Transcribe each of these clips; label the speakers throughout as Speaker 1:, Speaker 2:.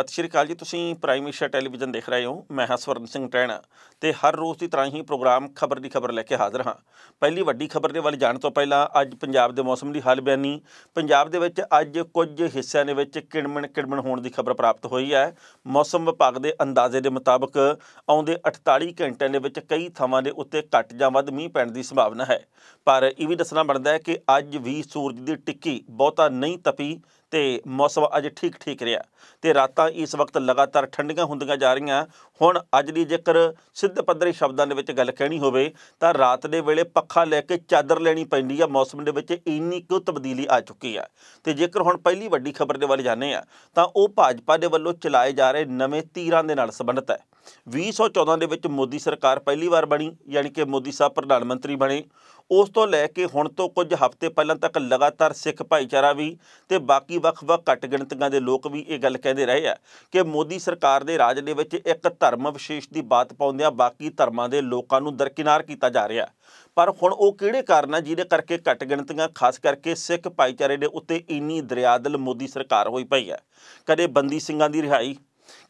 Speaker 1: ਸਤਿ ਸ਼੍ਰੀ ਅਕਾਲ ਜੀ। ਤੁਸੀਂ ਪ੍ਰਾਈਮ ਏਸ਼ੀਆ ਟੈਲੀਵਿਜ਼ਨ ਦੇਖ ਰਹੇ ਹੋ। ਮੈਂ ਹਾਂ ਸਵਰਨ ਸਿੰਘ ਟੈਣਾ ਤੇ ਹਰ ਰੋਜ਼ ਦੀ ਤਰ੍ਹਾਂ ਹੀ ਪ੍ਰੋਗਰਾਮ ਖਬਰ ਦੀ ਖਬਰ ਲੈ ਕੇ ਹਾਜ਼ਰ ਹਾਂ। ਪਹਿਲੀ ਵੱਡੀ ਖਬਰ ਦੇ ਵੱਲ ਜਾਣ ਤੋਂ ਪਹਿਲਾਂ ਅੱਜ ਪੰਜਾਬ ਦੇ ਮੌਸਮ ਦੀ ਹਾਲ ਬਿਆਨੀ। ਪੰਜਾਬ ਦੇ ਵਿੱਚ ਅੱਜ ਕੁਝ ਹਿੱਸਿਆਂ ਦੇ ਵਿੱਚ ਕਿਣਮਣ ਕਿਣਮਣ ਹੋਣ ਦੀ ਖਬਰ ਪ੍ਰਾਪਤ ਹੋਈ ਹੈ। ਮੌਸਮ ਵਿਭਾਗ ਦੇ ਅੰਦਾਜ਼ੇ ਦੇ ਮੁਤਾਬਕ ਆਉਂਦੇ 48 ਘੰਟਿਆਂ ਦੇ ਵਿੱਚ ਕਈ ਥਾਵਾਂ ਦੇ ਉੱਤੇ ਘੱਟ ਜਾਂ ਵੱਧ ਮੀਂਹ ਪੈਣ ਦੀ ਸੰਭਾਵਨਾ ਹੈ। ਪਰ ਇਹ ਵੀ ਦੱਸਣਾ ਬਣਦਾ ਹੈ ਕਿ ਅੱਜ ਵੀ ਸੂਰਜ ਦੀ ਟਿੱਕੀ ਬਹੁਤਾ ਨਹੀਂ ਤਪੀ। ਤੇ ਮੌਸਮ ਅੱਜ ਠੀਕ ਠੀਕ ਰਿਹਾ ਤੇ ਰਾਤਾਂ ਇਸ ਵਕਤ ਲਗਾਤਾਰ ਠੰਡੀਆਂ ਹੁੰਦੀਆਂ ਜਾ ਰਹੀਆਂ। ਹੁਣ ਅੱਜ ਦੀ ਜੇਕਰ ਸਿੱਧ ਪੱਧਰੇ ਸ਼ਬਦਾਂ ਦੇ ਵਿੱਚ ਗੱਲ ਕਹਿਣੀ ਹੋਵੇ ਤਾਂ ਰਾਤ ਦੇ ਵੇਲੇ ਪੱਖਾ ਲੈ ਕੇ ਚਾਦਰ ਲੈਣੀ ਪੈਂਦੀ ਆ। ਮੌਸਮ ਦੇ ਵਿੱਚ ਇੰਨੀ ਕੁ ਤਬਦੀਲੀ ਆ ਚੁੱਕੀ ਆ। ਤੇ ਜੇਕਰ ਹੁਣ ਪਹਿਲੀ ਵੱਡੀ ਖਬਰ ਦੇ ਵੱਲ ਜਾਂਦੇ ਆ ਤਾਂ ਉਹ ਭਾਜਪਾ ਦੇ ਵੱਲੋਂ ਚਲਾਏ ਜਾ ਰਹੇ ਨਵੇਂ ਤੀਰਾਂ ਦੇ ਨਾਲ ਸੰਬੰਧਿਤ ਹੈ। 2014 ਦੇ ਵਿੱਚ ਮੋਦੀ ਸਰਕਾਰ ਪਹਿਲੀ ਵਾਰ ਬਣੀ, ਯਾਨੀ ਕਿ ਮੋਦੀ ਸਾਹਿਬ ਪ੍ਰਧਾਨ ਮੰਤਰੀ ਬਣੇ। ਉਸ ਤੋਂ ਲੈ ਕੇ ਹੁਣ ਤੋਂ ਕੁਝ ਹਫ਼ਤੇ ਪਹਿਲਾਂ ਤੱਕ ਲਗਾਤਾਰ ਸਿੱਖ ਭਾਈਚਾਰਾ ਵੀ ਤੇ ਬਾਕੀ ਵੱਖ-ਵੱਖ ਘੱਟ ਗਿਣਤੀਆਂ ਦੇ ਲੋਕ ਵੀ ਇਹ ਗੱਲ ਕਹਿੰਦੇ ਰਹੇ ਆ ਕਿ ਮੋਦੀ ਸਰਕਾਰ ਦੇ ਰਾਜ ਦੇ ਵਿੱਚ ਇੱਕ ਧਰਮ ਵਿਸ਼ੇਸ਼ ਦੀ ਬਾਤ ਪਾਉਂਦਿਆਂ ਬਾਕੀ ਧਰਮਾਂ ਦੇ ਲੋਕਾਂ ਨੂੰ ਦਰਕਿਨਾਰ ਕੀਤਾ ਜਾ ਰਿਹਾ। ਪਰ ਹੁਣ ਉਹ ਕਿਹੜੇ ਕਾਰਨ ਆ ਜਿਹਦੇ ਕਰਕੇ ਘੱਟ ਗਿਣਤੀਆਂ, ਖਾਸ ਕਰਕੇ ਸਿੱਖ ਭਾਈਚਾਰੇ ਦੇ ਉੱਤੇ ਇੰਨੀ ਦਰਿਆਦਲ ਮੋਦੀ ਸਰਕਾਰ ਹੋਈ ਪਈ ਹੈ ਕਦੇ ਬੰਦੀ ਸਿੰਘਾਂ ਦੀ ਰਿਹਾਈ,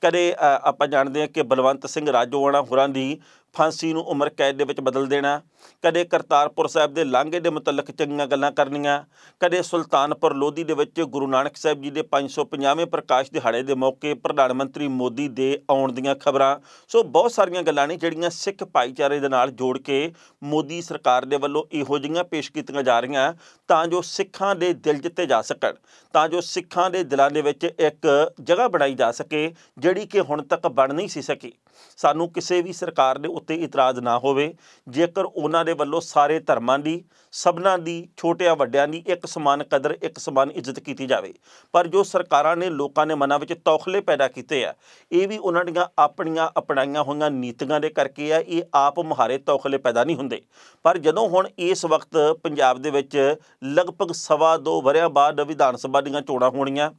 Speaker 1: ਕਦੇ ਆਪਾਂ ਜਾਣਦੇ ਹਾਂ ਕਿ ਬਲਵੰਤ ਸਿੰਘ ਰਾਜੋਆਣਾ ਹੋਰਾਂ ਦੀ ਫਾਂਸੀ ਨੂੰ ਉਮਰ ਕੈਦ ਦੇ ਵਿੱਚ ਬਦਲ ਦੇਣਾ ਕਦੇ ਕਰਤਾਰਪੁਰ ਸਾਹਿਬ ਦੇ ਲਾਂਘੇ ਦੇ ਮੁਤਲਕ ਚੰਗੀਆਂ ਗੱਲਾਂ ਕਰਨੀਆਂ, ਕਦੇ ਸੁਲਤਾਨਪੁਰ ਲੋਧੀ ਦੇ ਵਿੱਚ ਗੁਰੂ ਨਾਨਕ ਸਾਹਿਬ ਜੀ ਦੇ 550ਵੇਂ ਪ੍ਰਕਾਸ਼ ਦਿਹਾੜੇ ਦੇ ਮੌਕੇ ਪ੍ਰਧਾਨ ਮੰਤਰੀ ਮੋਦੀ ਦੇ ਆਉਣ ਦੀਆਂ ਖਬਰਾਂ। ਸੋ ਬਹੁਤ ਸਾਰੀਆਂ ਗੱਲਾਂ ਨੇ ਜਿਹੜੀਆਂ ਸਿੱਖ ਭਾਈਚਾਰੇ ਦੇ ਨਾਲ ਜੋੜ ਕੇ ਮੋਦੀ ਸਰਕਾਰ ਦੇ ਵੱਲੋਂ ਇਹੋ ਜਿਹੀਆਂ ਪੇਸ਼ ਕੀਤੀਆਂ ਜਾ ਰਹੀਆਂ, ਤਾਂ ਜੋ ਸਿੱਖਾਂ ਦੇ ਦਿਲ ਜਿੱਤੇ ਜਾ ਸਕਣ, ਤਾਂ ਜੋ ਸਿੱਖਾਂ ਦੇ ਦਿਲਾਂ ਦੇ ਵਿੱਚ ਇੱਕ ਜਗ੍ਹਾ ਬਣਾਈ ਜਾ ਸਕੇ, ਜਿਹੜੀ ਕਿ ਹੁਣ ਤੱਕ ਬਣ ਨਹੀਂ ਸੀ ਸਕੀ। ਸਾਨੂੰ ਕਿਸੇ ਵੀ ਸਰਕਾਰ ਦੇ ਉੱਤੇ ਇਤਰਾਜ਼ ਨਾ ਹੋਵੇ, ਜੇਕਰ ਉਹ ਉਹਨਾਂ ਦੇ ਵੱਲੋਂ ਸਾਰੇ ਧਰਮਾਂ ਦੀ, ਸਭਨਾਂ ਦੀ, ਛੋਟਿਆਂ ਵੱਡਿਆਂ ਦੀ ਇੱਕ ਸਮਾਨ ਕਦਰ, ਇੱਕ ਸਮਾਨ ਇੱਜ਼ਤ ਕੀਤੀ ਜਾਵੇ। ਪਰ ਜੋ ਸਰਕਾਰਾਂ ਨੇ ਲੋਕਾਂ ਦੇ ਮਨਾਂ ਵਿੱਚ ਤੌਖਲੇ ਪੈਦਾ ਕੀਤੇ ਆ, ਇਹ ਵੀ ਉਹਨਾਂ ਦੀਆਂ ਆਪਣੀਆਂ ਅਪਣਾਈਆਂ ਹੋਈਆਂ ਨੀਤੀਆਂ ਦੇ ਕਰਕੇ ਆ, ਇਹ ਆਪ ਮੁਹਾਰੇ ਤੌਖਲੇ ਪੈਦਾ ਨਹੀਂ ਹੁੰਦੇ। ਪਰ ਜਦੋਂ ਹੁਣ ਇਸ ਵਕਤ ਪੰਜਾਬ ਦੇ ਵਿੱਚ ਲਗਭਗ ਸਵਾ ਦੋ ਵਰਿਆਂ ਬਾਅਦ ਵਿਧਾਨ ਸਭਾ ਦੀਆਂ ਚੋਣਾਂ ਹੋਣੀਆਂ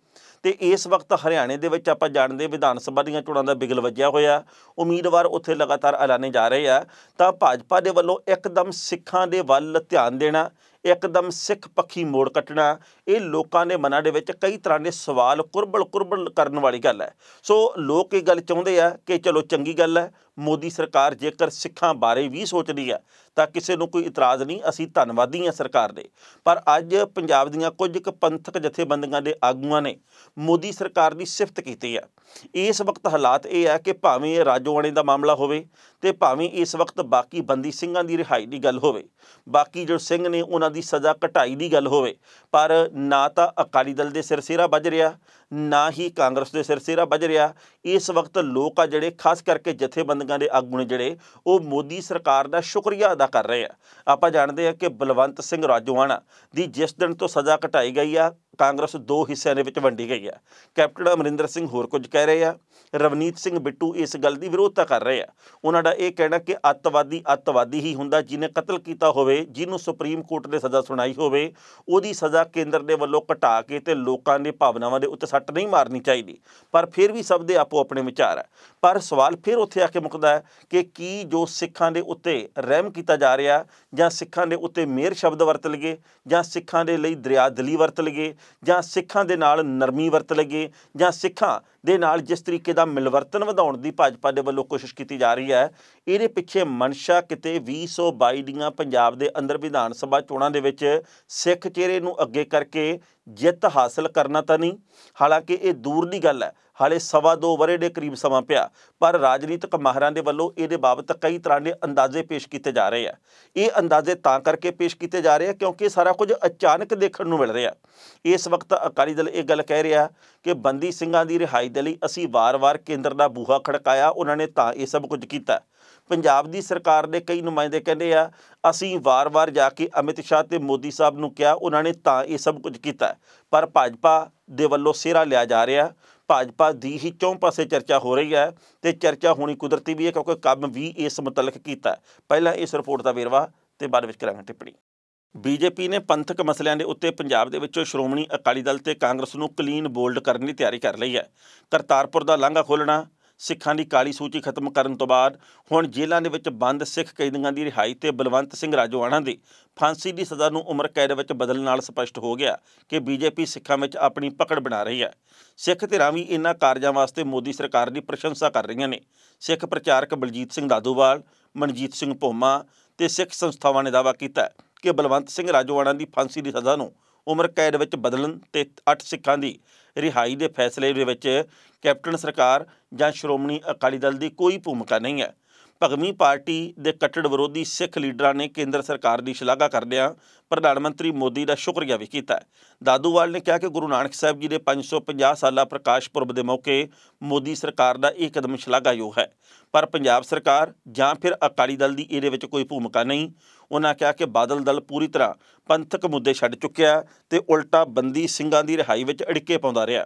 Speaker 1: ਤੇ ਇਸ ਵਕਤ ਹਰਿਆਣੇ ਦੇ ਵਿੱਚ ਆਪਾਂ ਜਾਣਦੇ ਵਿਧਾਨ ਸਭਾ ਦੀਆਂ ਚੋਣਾਂ ਦਾ ਬਿਗਲ ਵੱਜਿਆ ਹੋਇਆ। ਉਮੀਦਵਾਰ ਉੱਥੇ ਲਗਾਤਾਰ ਐਲਾਨੇ ਜਾ ਰਹੇ ਆ। ਤਾਂ ਭਾਜਪਾ ਦੇ ਵੱਲੋਂ ਇੱਕਦਮ ਸਿੱਖਾਂ ਦੇ ਵੱਲ ਧਿਆਨ ਦੇਣਾ, ਇੱਕਦਮ ਸਿੱਖ ਪੱਖੀ ਮੋੜ ਕੱਟਣਾ, ਇਹ ਲੋਕਾਂ ਦੇ ਮਨਾਂ ਦੇ ਵਿੱਚ ਕਈ ਤਰ੍ਹਾਂ ਦੇ ਸਵਾਲ ਕੁਰਬਲ ਕੁਰਬਲ ਕਰਨ ਵਾਲੀ ਗੱਲ ਹੈ। ਸੋ ਲੋਕ ਇਹ ਗੱਲ ਚਾਹੁੰਦੇ ਆ ਕਿ ਚਲੋ ਚੰਗੀ ਗੱਲ ਹੈ, ਮੋਦੀ ਸਰਕਾਰ ਜੇਕਰ ਸਿੱਖਾਂ ਬਾਰੇ ਵੀ ਸੋਚਦੀ ਹੈ ਤਾਂ ਕਿਸੇ ਨੂੰ ਕੋਈ ਇਤਰਾਜ਼ ਨਹੀਂ। ਅਸੀਂ ਧੰਨਵਾਦੀ ਹਾਂ ਸਰਕਾਰ ਦੇ। ਪਰ ਅੱਜ ਪੰਜਾਬ ਦੀਆਂ ਕੁਝ ਕੁ ਪੰਥਕ ਜਥੇਬੰਦੀਆਂ ਦੇ ਆਗੂਆਂ ਨੇ ਮੋਦੀ ਸਰਕਾਰ ਦੀ ਸਿਫਤ ਕੀਤੀ ਹੈ। ਇਸ ਵਕਤ ਹਾਲਾਤ ਇਹ ਹੈ ਕਿ ਭਾਵੇਂ ਇਹ ਰਾਜੋਆਣੇ ਦਾ ਮਾਮਲਾ ਹੋਵੇ ਤੇ ਭਾਵੇਂ ਇਸ ਵਕਤ ਬਾਕੀ ਬੰਦੀ ਸਿੰਘਾਂ ਦੀ ਰਿਹਾਈ ਦੀ ਗੱਲ ਹੋਵੇ, ਬਾਕੀ ਜੋ ਸਿੰਘ ਨੇ ਉਹਨਾਂ ਦੀ ਸਜ਼ਾ ਘਟਾਈ ਦੀ ਗੱਲ ਹੋਵੇ, ਪਰ ਨਾ ਤਾਂ ਅਕਾਲੀ ਦਲ ਦੇ ਸਿਰ ਸਿਰਾ ਵੱਜ ਰਿਹਾ ਨਾ ਹੀ ਕਾਂਗਰਸ ਦੇ ਸਿਰਸੇਰਾ ਵੱਜ ਰਿਹਾ। ਇਸ ਵਕਤ ਲੋਕ ਆ ਜਿਹੜੇ, ਖਾਸ ਕਰਕੇ ਜਥੇਬੰਦੀਆਂ ਦੇ ਆਗੂ ਨੇ ਜਿਹੜੇ, ਉਹ ਮੋਦੀ ਸਰਕਾਰ ਦਾ ਸ਼ੁਕਰੀਆ ਅਦਾ ਕਰ ਰਹੇ ਆ। ਆਪਾਂ ਜਾਣਦੇ ਆ ਕਿ ਬਲਵੰਤ ਸਿੰਘ ਰਾਜੋਆਣਾ ਦੀ ਜਿਸ ਦਿਨ ਤੋਂ ਸਜ਼ਾ ਘਟਾਈ ਗਈ ਆ ਕਾਂਗਰਸ ਦੋ ਹਿੱਸਿਆਂ ਦੇ ਵਿੱਚ ਵੰਡੀ ਗਈ ਹੈ। ਕੈਪਟਨ ਅਮਰਿੰਦਰ ਸਿੰਘ ਹੋਰ ਕੁਝ ਕਹਿ ਰਹੇ ਆ। ਰਵਨੀਤ ਸਿੰਘ ਬਿੱਟੂ ਇਸ ਗੱਲ ਦੀ ਵਿਰੋਧਤਾ ਕਰ ਰਹੇ ਆ। ਉਹਨਾਂ ਦਾ ਇਹ ਕਹਿਣਾ ਕਿ ਅੱਤਵਾਦੀ ਅੱਤਵਾਦੀ ਹੀ ਹੁੰਦਾ ਜਿਹਨੇ ਕਤਲ ਕੀਤਾ ਹੋਵੇ, ਜਿਹਨੂੰ ਸੁਪਰੀਮ ਕੋਰਟ ਨੇ ਸਜ਼ਾ ਸੁਣਾਈ ਹੋਵੇ, ਉਹਦੀ ਸਜ਼ਾ ਕੇਂਦਰ ਦੇ ਵੱਲੋਂ ਘਟਾ ਕੇ ਤੇ ਲੋਕਾਂ ਦੇ ਭਾਵਨਾਵਾਂ ਦੇ ਉੱਤੇ ਸੱਟ ਨਹੀਂ ਮਾਰਨੀ ਚਾਹੀਦੀ। ਪਰ ਫਿਰ ਵੀ ਸਭ ਦੇ ਆਪੋ ਆਪਣੇ ਵਿਚਾਰ ਹੈ ਪਰ ਸਵਾਲ ਫਿਰ ਉੱਥੇ ਆ ਕੇ ਮੁੱਕਦਾ ਹੈ ਕਿ ਕੀ ਜੋ ਸਿੱਖਾਂ ਦੇ ਉੱਤੇ ਰਹਿਮ ਕੀਤਾ ਜਾ ਰਿਹਾ ਜਾਂ ਸਿੱਖਾਂ ਦੇ ਉੱਤੇ ਮੇਰ ਸ਼ਬਦ ਵਰਤ ਲਗੇ ਜਾਂ ਸਿੱਖਾਂ ਦੇ ਲਈ ਦਰਿਆ ਦਲੀ ਵਰਤ ਲਗੇ ਜਾਂ ਸਿੱਖਾਂ ਦੇ ਨਾਲ ਨਰਮੀ ਵਰਤ ਲਈਏ, ਜਾਂ ਸਿੱਖਾਂ ਦੇ ਨਾਲ ਜਿਸ ਤਰੀਕੇ ਦਾ ਮਿਲਵਰਤਨ ਵਧਾਉਣ ਦੀ ਭਾਜਪਾ ਦੇ ਵੱਲੋਂ ਕੋਸ਼ਿਸ਼ ਕੀਤੀ ਜਾ ਰਹੀ ਹੈ, ਇਹਦੇ ਪਿੱਛੇ ਮਨਸ਼ਾ ਕਿਤੇ 2022 ਦੀਆਂ ਪੰਜਾਬ ਦੇ ਅੰਦਰ ਵਿਧਾਨ ਸਭਾ ਚੋਣਾਂ ਦੇ ਵਿੱਚ ਸਿੱਖ ਚਿਹਰੇ ਨੂੰ ਅੱਗੇ ਕਰਕੇ ਜਿੱਤ ਹਾਸਲ ਕਰਨਾ ਤਾਂ ਨਹੀਂ, ਹਾਲਾਂਕਿ ਇਹ ਦੂਰ ਦੀ ਗੱਲ ਹੈ। ਹਾਲੇ ਸਵਾ ਦੋ ਵਰੇ ਦੇ ਕਰੀਬ ਸਮਾਂ ਪਿਆ, ਪਰ ਰਾਜਨੀਤਿਕ ਮਾਹਰਾਂ ਦੇ ਵੱਲੋਂ ਇਹਦੇ ਬਾਬਤ ਕਈ ਤਰ੍ਹਾਂ ਦੇ ਅੰਦਾਜ਼ੇ ਪੇਸ਼ ਕੀਤੇ ਜਾ ਰਹੇ ਆ। ਇਹ ਅੰਦਾਜ਼ੇ ਤਾਂ ਕਰਕੇ ਪੇਸ਼ ਕੀਤੇ ਜਾ ਰਹੇ ਆ ਕਿਉਂਕਿ ਸਾਰਾ ਕੁਝ ਅਚਾਨਕ ਦੇਖਣ ਨੂੰ ਮਿਲ ਰਿਹਾ। ਇਸ ਵਕਤ ਅਕਾਲੀ ਦਲ ਇਹ ਗੱਲ ਕਹਿ ਰਿਹਾ ਕਿ ਬੰਦੀ ਸਿੰਘਾਂ ਦੀ ਰਿਹਾਈ ਦੇ ਲਈ ਅਸੀਂ ਵਾਰ-ਵਾਰ ਕੇਂਦਰ ਦਾ ਬੂਹਾ ਖੜਕਾਇਆ, ਉਹਨਾਂ ਨੇ ਤਾਂ ਇਹ ਸਭ ਕੁਝ ਕੀਤਾ। ਪੰਜਾਬ ਦੀ ਸਰਕਾਰ ਦੇ ਕਈ ਨੁਮਾਇੰਦੇ ਕਹਿੰਦੇ ਆ, ਅਸੀਂ ਵਾਰ-ਵਾਰ ਜਾ ਕੇ ਅਮਿਤ ਸ਼ਾਹ ਤੇ ਮੋਦੀ ਸਾਹਿਬ ਨੂੰ ਕਿਹਾ, ਉਹਨਾਂ ਨੇ ਤਾਂ ਇਹ ਸਭ ਕੁਝ ਕੀਤਾ। ਪਰ ਭਾਜਪਾ ਦੇ ਵੱਲੋਂ ਸਿਹਰਾ ਲਿਆ ਜਾ ਰਿਹਾ। ਭਾਜਪਾ ਦੀ ਹੀ ਚੌਂ ਪਾਸੇ ਚਰਚਾ ਹੋ ਰਹੀ ਹੈ ਤੇ ਚਰਚਾ ਹੋਣੀ ਕੁਦਰਤੀ ਵੀ ਹੈ ਕਿਉਂਕਿ ਕੰਮ ਵੀ ਇਸ ਮੁਤਲਕ ਕੀਤਾ ਪਹਿਲਾਂ ਇਸ ਰਿਪੋਰਟ ਦਾ ਵੇਰਵਾ ਤੇ ਬਾਅਦ ਵਿੱਚ ਕਰਾਂਗੇ ਟਿੱਪਣੀ। ਬੀਜੇਪੀ ਨੇ ਪੰਥਕ ਮਸਲਿਆਂ ਦੇ ਉੱਤੇ ਪੰਜਾਬ ਦੇ ਵਿੱਚੋਂ ਸ਼੍ਰੋਮਣੀ ਅਕਾਲੀ ਦਲ ਤੇ ਕਾਂਗਰਸ ਨੂੰ ਕਲੀਨ ਬੋਲਡ ਕਰਨ ਦੀ ਤਿਆਰੀ ਕਰ ਲਈ ਹੈ। ਕਰਤਾਰਪੁਰ ਦਾ ਲਾਂਘਾ ਖੋਲਣਾ ਸਿੱਖਾਂ ਦੀ ਕਾਲੀ ਸੂਚੀ ਖਤਮ ਕਰਨ ਤੋਂ ਬਾਅਦ ਹੁਣ ਜੇਲ੍ਹਾਂ ਦੇ ਵਿੱਚ ਬੰਦ ਸਿੱਖ ਕੈਦੀਆਂ ਦੀ ਰਿਹਾਈ ਤੇ ਬਲਵੰਤ ਸਿੰਘ ਰਾਜੋਆਣਾ ਦੀ ਫਾਂਸੀ ਦੀ ਸਜ਼ਾ ਨੂੰ ਉਮਰ ਕੈਦ ਵਿੱਚ ਬਦਲਣ ਨਾਲ ਸਪਸ਼ਟ ਹੋ ਗਿਆ ਕਿ ਬੀਜੇਪੀ ਸਿੱਖਾਂ ਵਿੱਚ ਆਪਣੀ ਪਕੜ ਬਣਾ ਰਹੀ ਹੈ। ਸਿੱਖ ਧਿਰਾਂ ਵੀ ਇਹਨਾਂ ਕਾਰਜਾਂ ਵਾਸਤੇ ਮੋਦੀ ਸਰਕਾਰ ਦੀ ਪ੍ਰਸ਼ੰਸਾ ਕਰ ਰਹੀਆਂ ਨੇ। ਸਿੱਖ ਪ੍ਰਚਾਰਕ ਬਲਜੀਤ ਸਿੰਘ ਦਾਦੂਵਾਲ, ਮਨਜੀਤ ਸਿੰਘ ਭੋਮਾ ਤੇ ਸਿੱਖ ਸੰਸਥਾਵਾਂ ਨੇ ਦਾਅਵਾ ਕੀਤਾ ਕਿ ਬਲਵੰਤ ਸਿੰਘ ਰਾਜੋਆਣਾ ਦੀ ਫਾਂਸੀ ਦੀ ਸਜ਼ਾ ਨੂੰ ਉਮਰ ਕੈਦ ਵਿੱਚ ਬਦਲਣ ਤੇ 8 ਸਿੱਖਾਂ ਦੀ ਰਿਹਾਈ ਦੇ ਫੈਸਲੇ ਦੇ ਵਿੱਚ ਕੈਪਟਨ ਸਰਕਾਰ ਜਾਂ ਸ਼੍ਰੋਮਣੀ ਅਕਾਲੀ ਦਲ ਦੀ ਕੋਈ ਭੂਮਿਕਾ ਨਹੀਂ ਹੈ। ਭਗਵੀ ਪਾਰਟੀ ਦੇ ਕੱਟੜ ਵਿਰੋਧੀ ਸਿੱਖ ਲੀਡਰਾਂ ਨੇ ਕੇਂਦਰ ਸਰਕਾਰ ਦੀ ਸ਼ਲਾਘਾ ਕਰਦਿਆਂ ਪ੍ਰਧਾਨ ਮੰਤਰੀ ਮੋਦੀ ਦਾ ਸ਼ੁਕਰੀਆ ਵੀ ਕੀਤਾ ਦਾਦੂਵਾਲ ਨੇ ਕਿਹਾ ਕਿ ਗੁਰੂ ਨਾਨਕ ਸਾਹਿਬ ਜੀ ਦੇ 550 ਸਾਲਾ ਪ੍ਰਕਾਸ਼ ਪੁਰਬ ਦੇ ਮੌਕੇ ਮੋਦੀ ਸਰਕਾਰ ਦਾ ਇਹ ਕਦਮ ਸ਼ਲਾਘਾਯੋਗ ਹੈ। ਪਰ ਪੰਜਾਬ ਸਰਕਾਰ ਜਾਂ ਫਿਰ ਅਕਾਲੀ ਦਲ ਦੀ ਇਹਦੇ ਵਿੱਚ ਕੋਈ ਭੂਮਿਕਾ ਨਹੀਂ। ਉਹਨਾਂ ਕਿਹਾ ਕਿ ਬਾਦਲ ਦਲ ਪੂਰੀ ਤਰ੍ਹਾਂ ਪੰਥਕ ਮੁੱਦੇ ਛੱਡ ਚੁੱਕਿਆ ਤੇ ਉਲਟਾ ਬੰਦੀ ਸਿੰਘਾਂ ਦੀ ਰਿਹਾਈ ਵਿੱਚ ਅੜਿੱਕੇ ਪਾਉਂਦਾ ਰਿਹਾ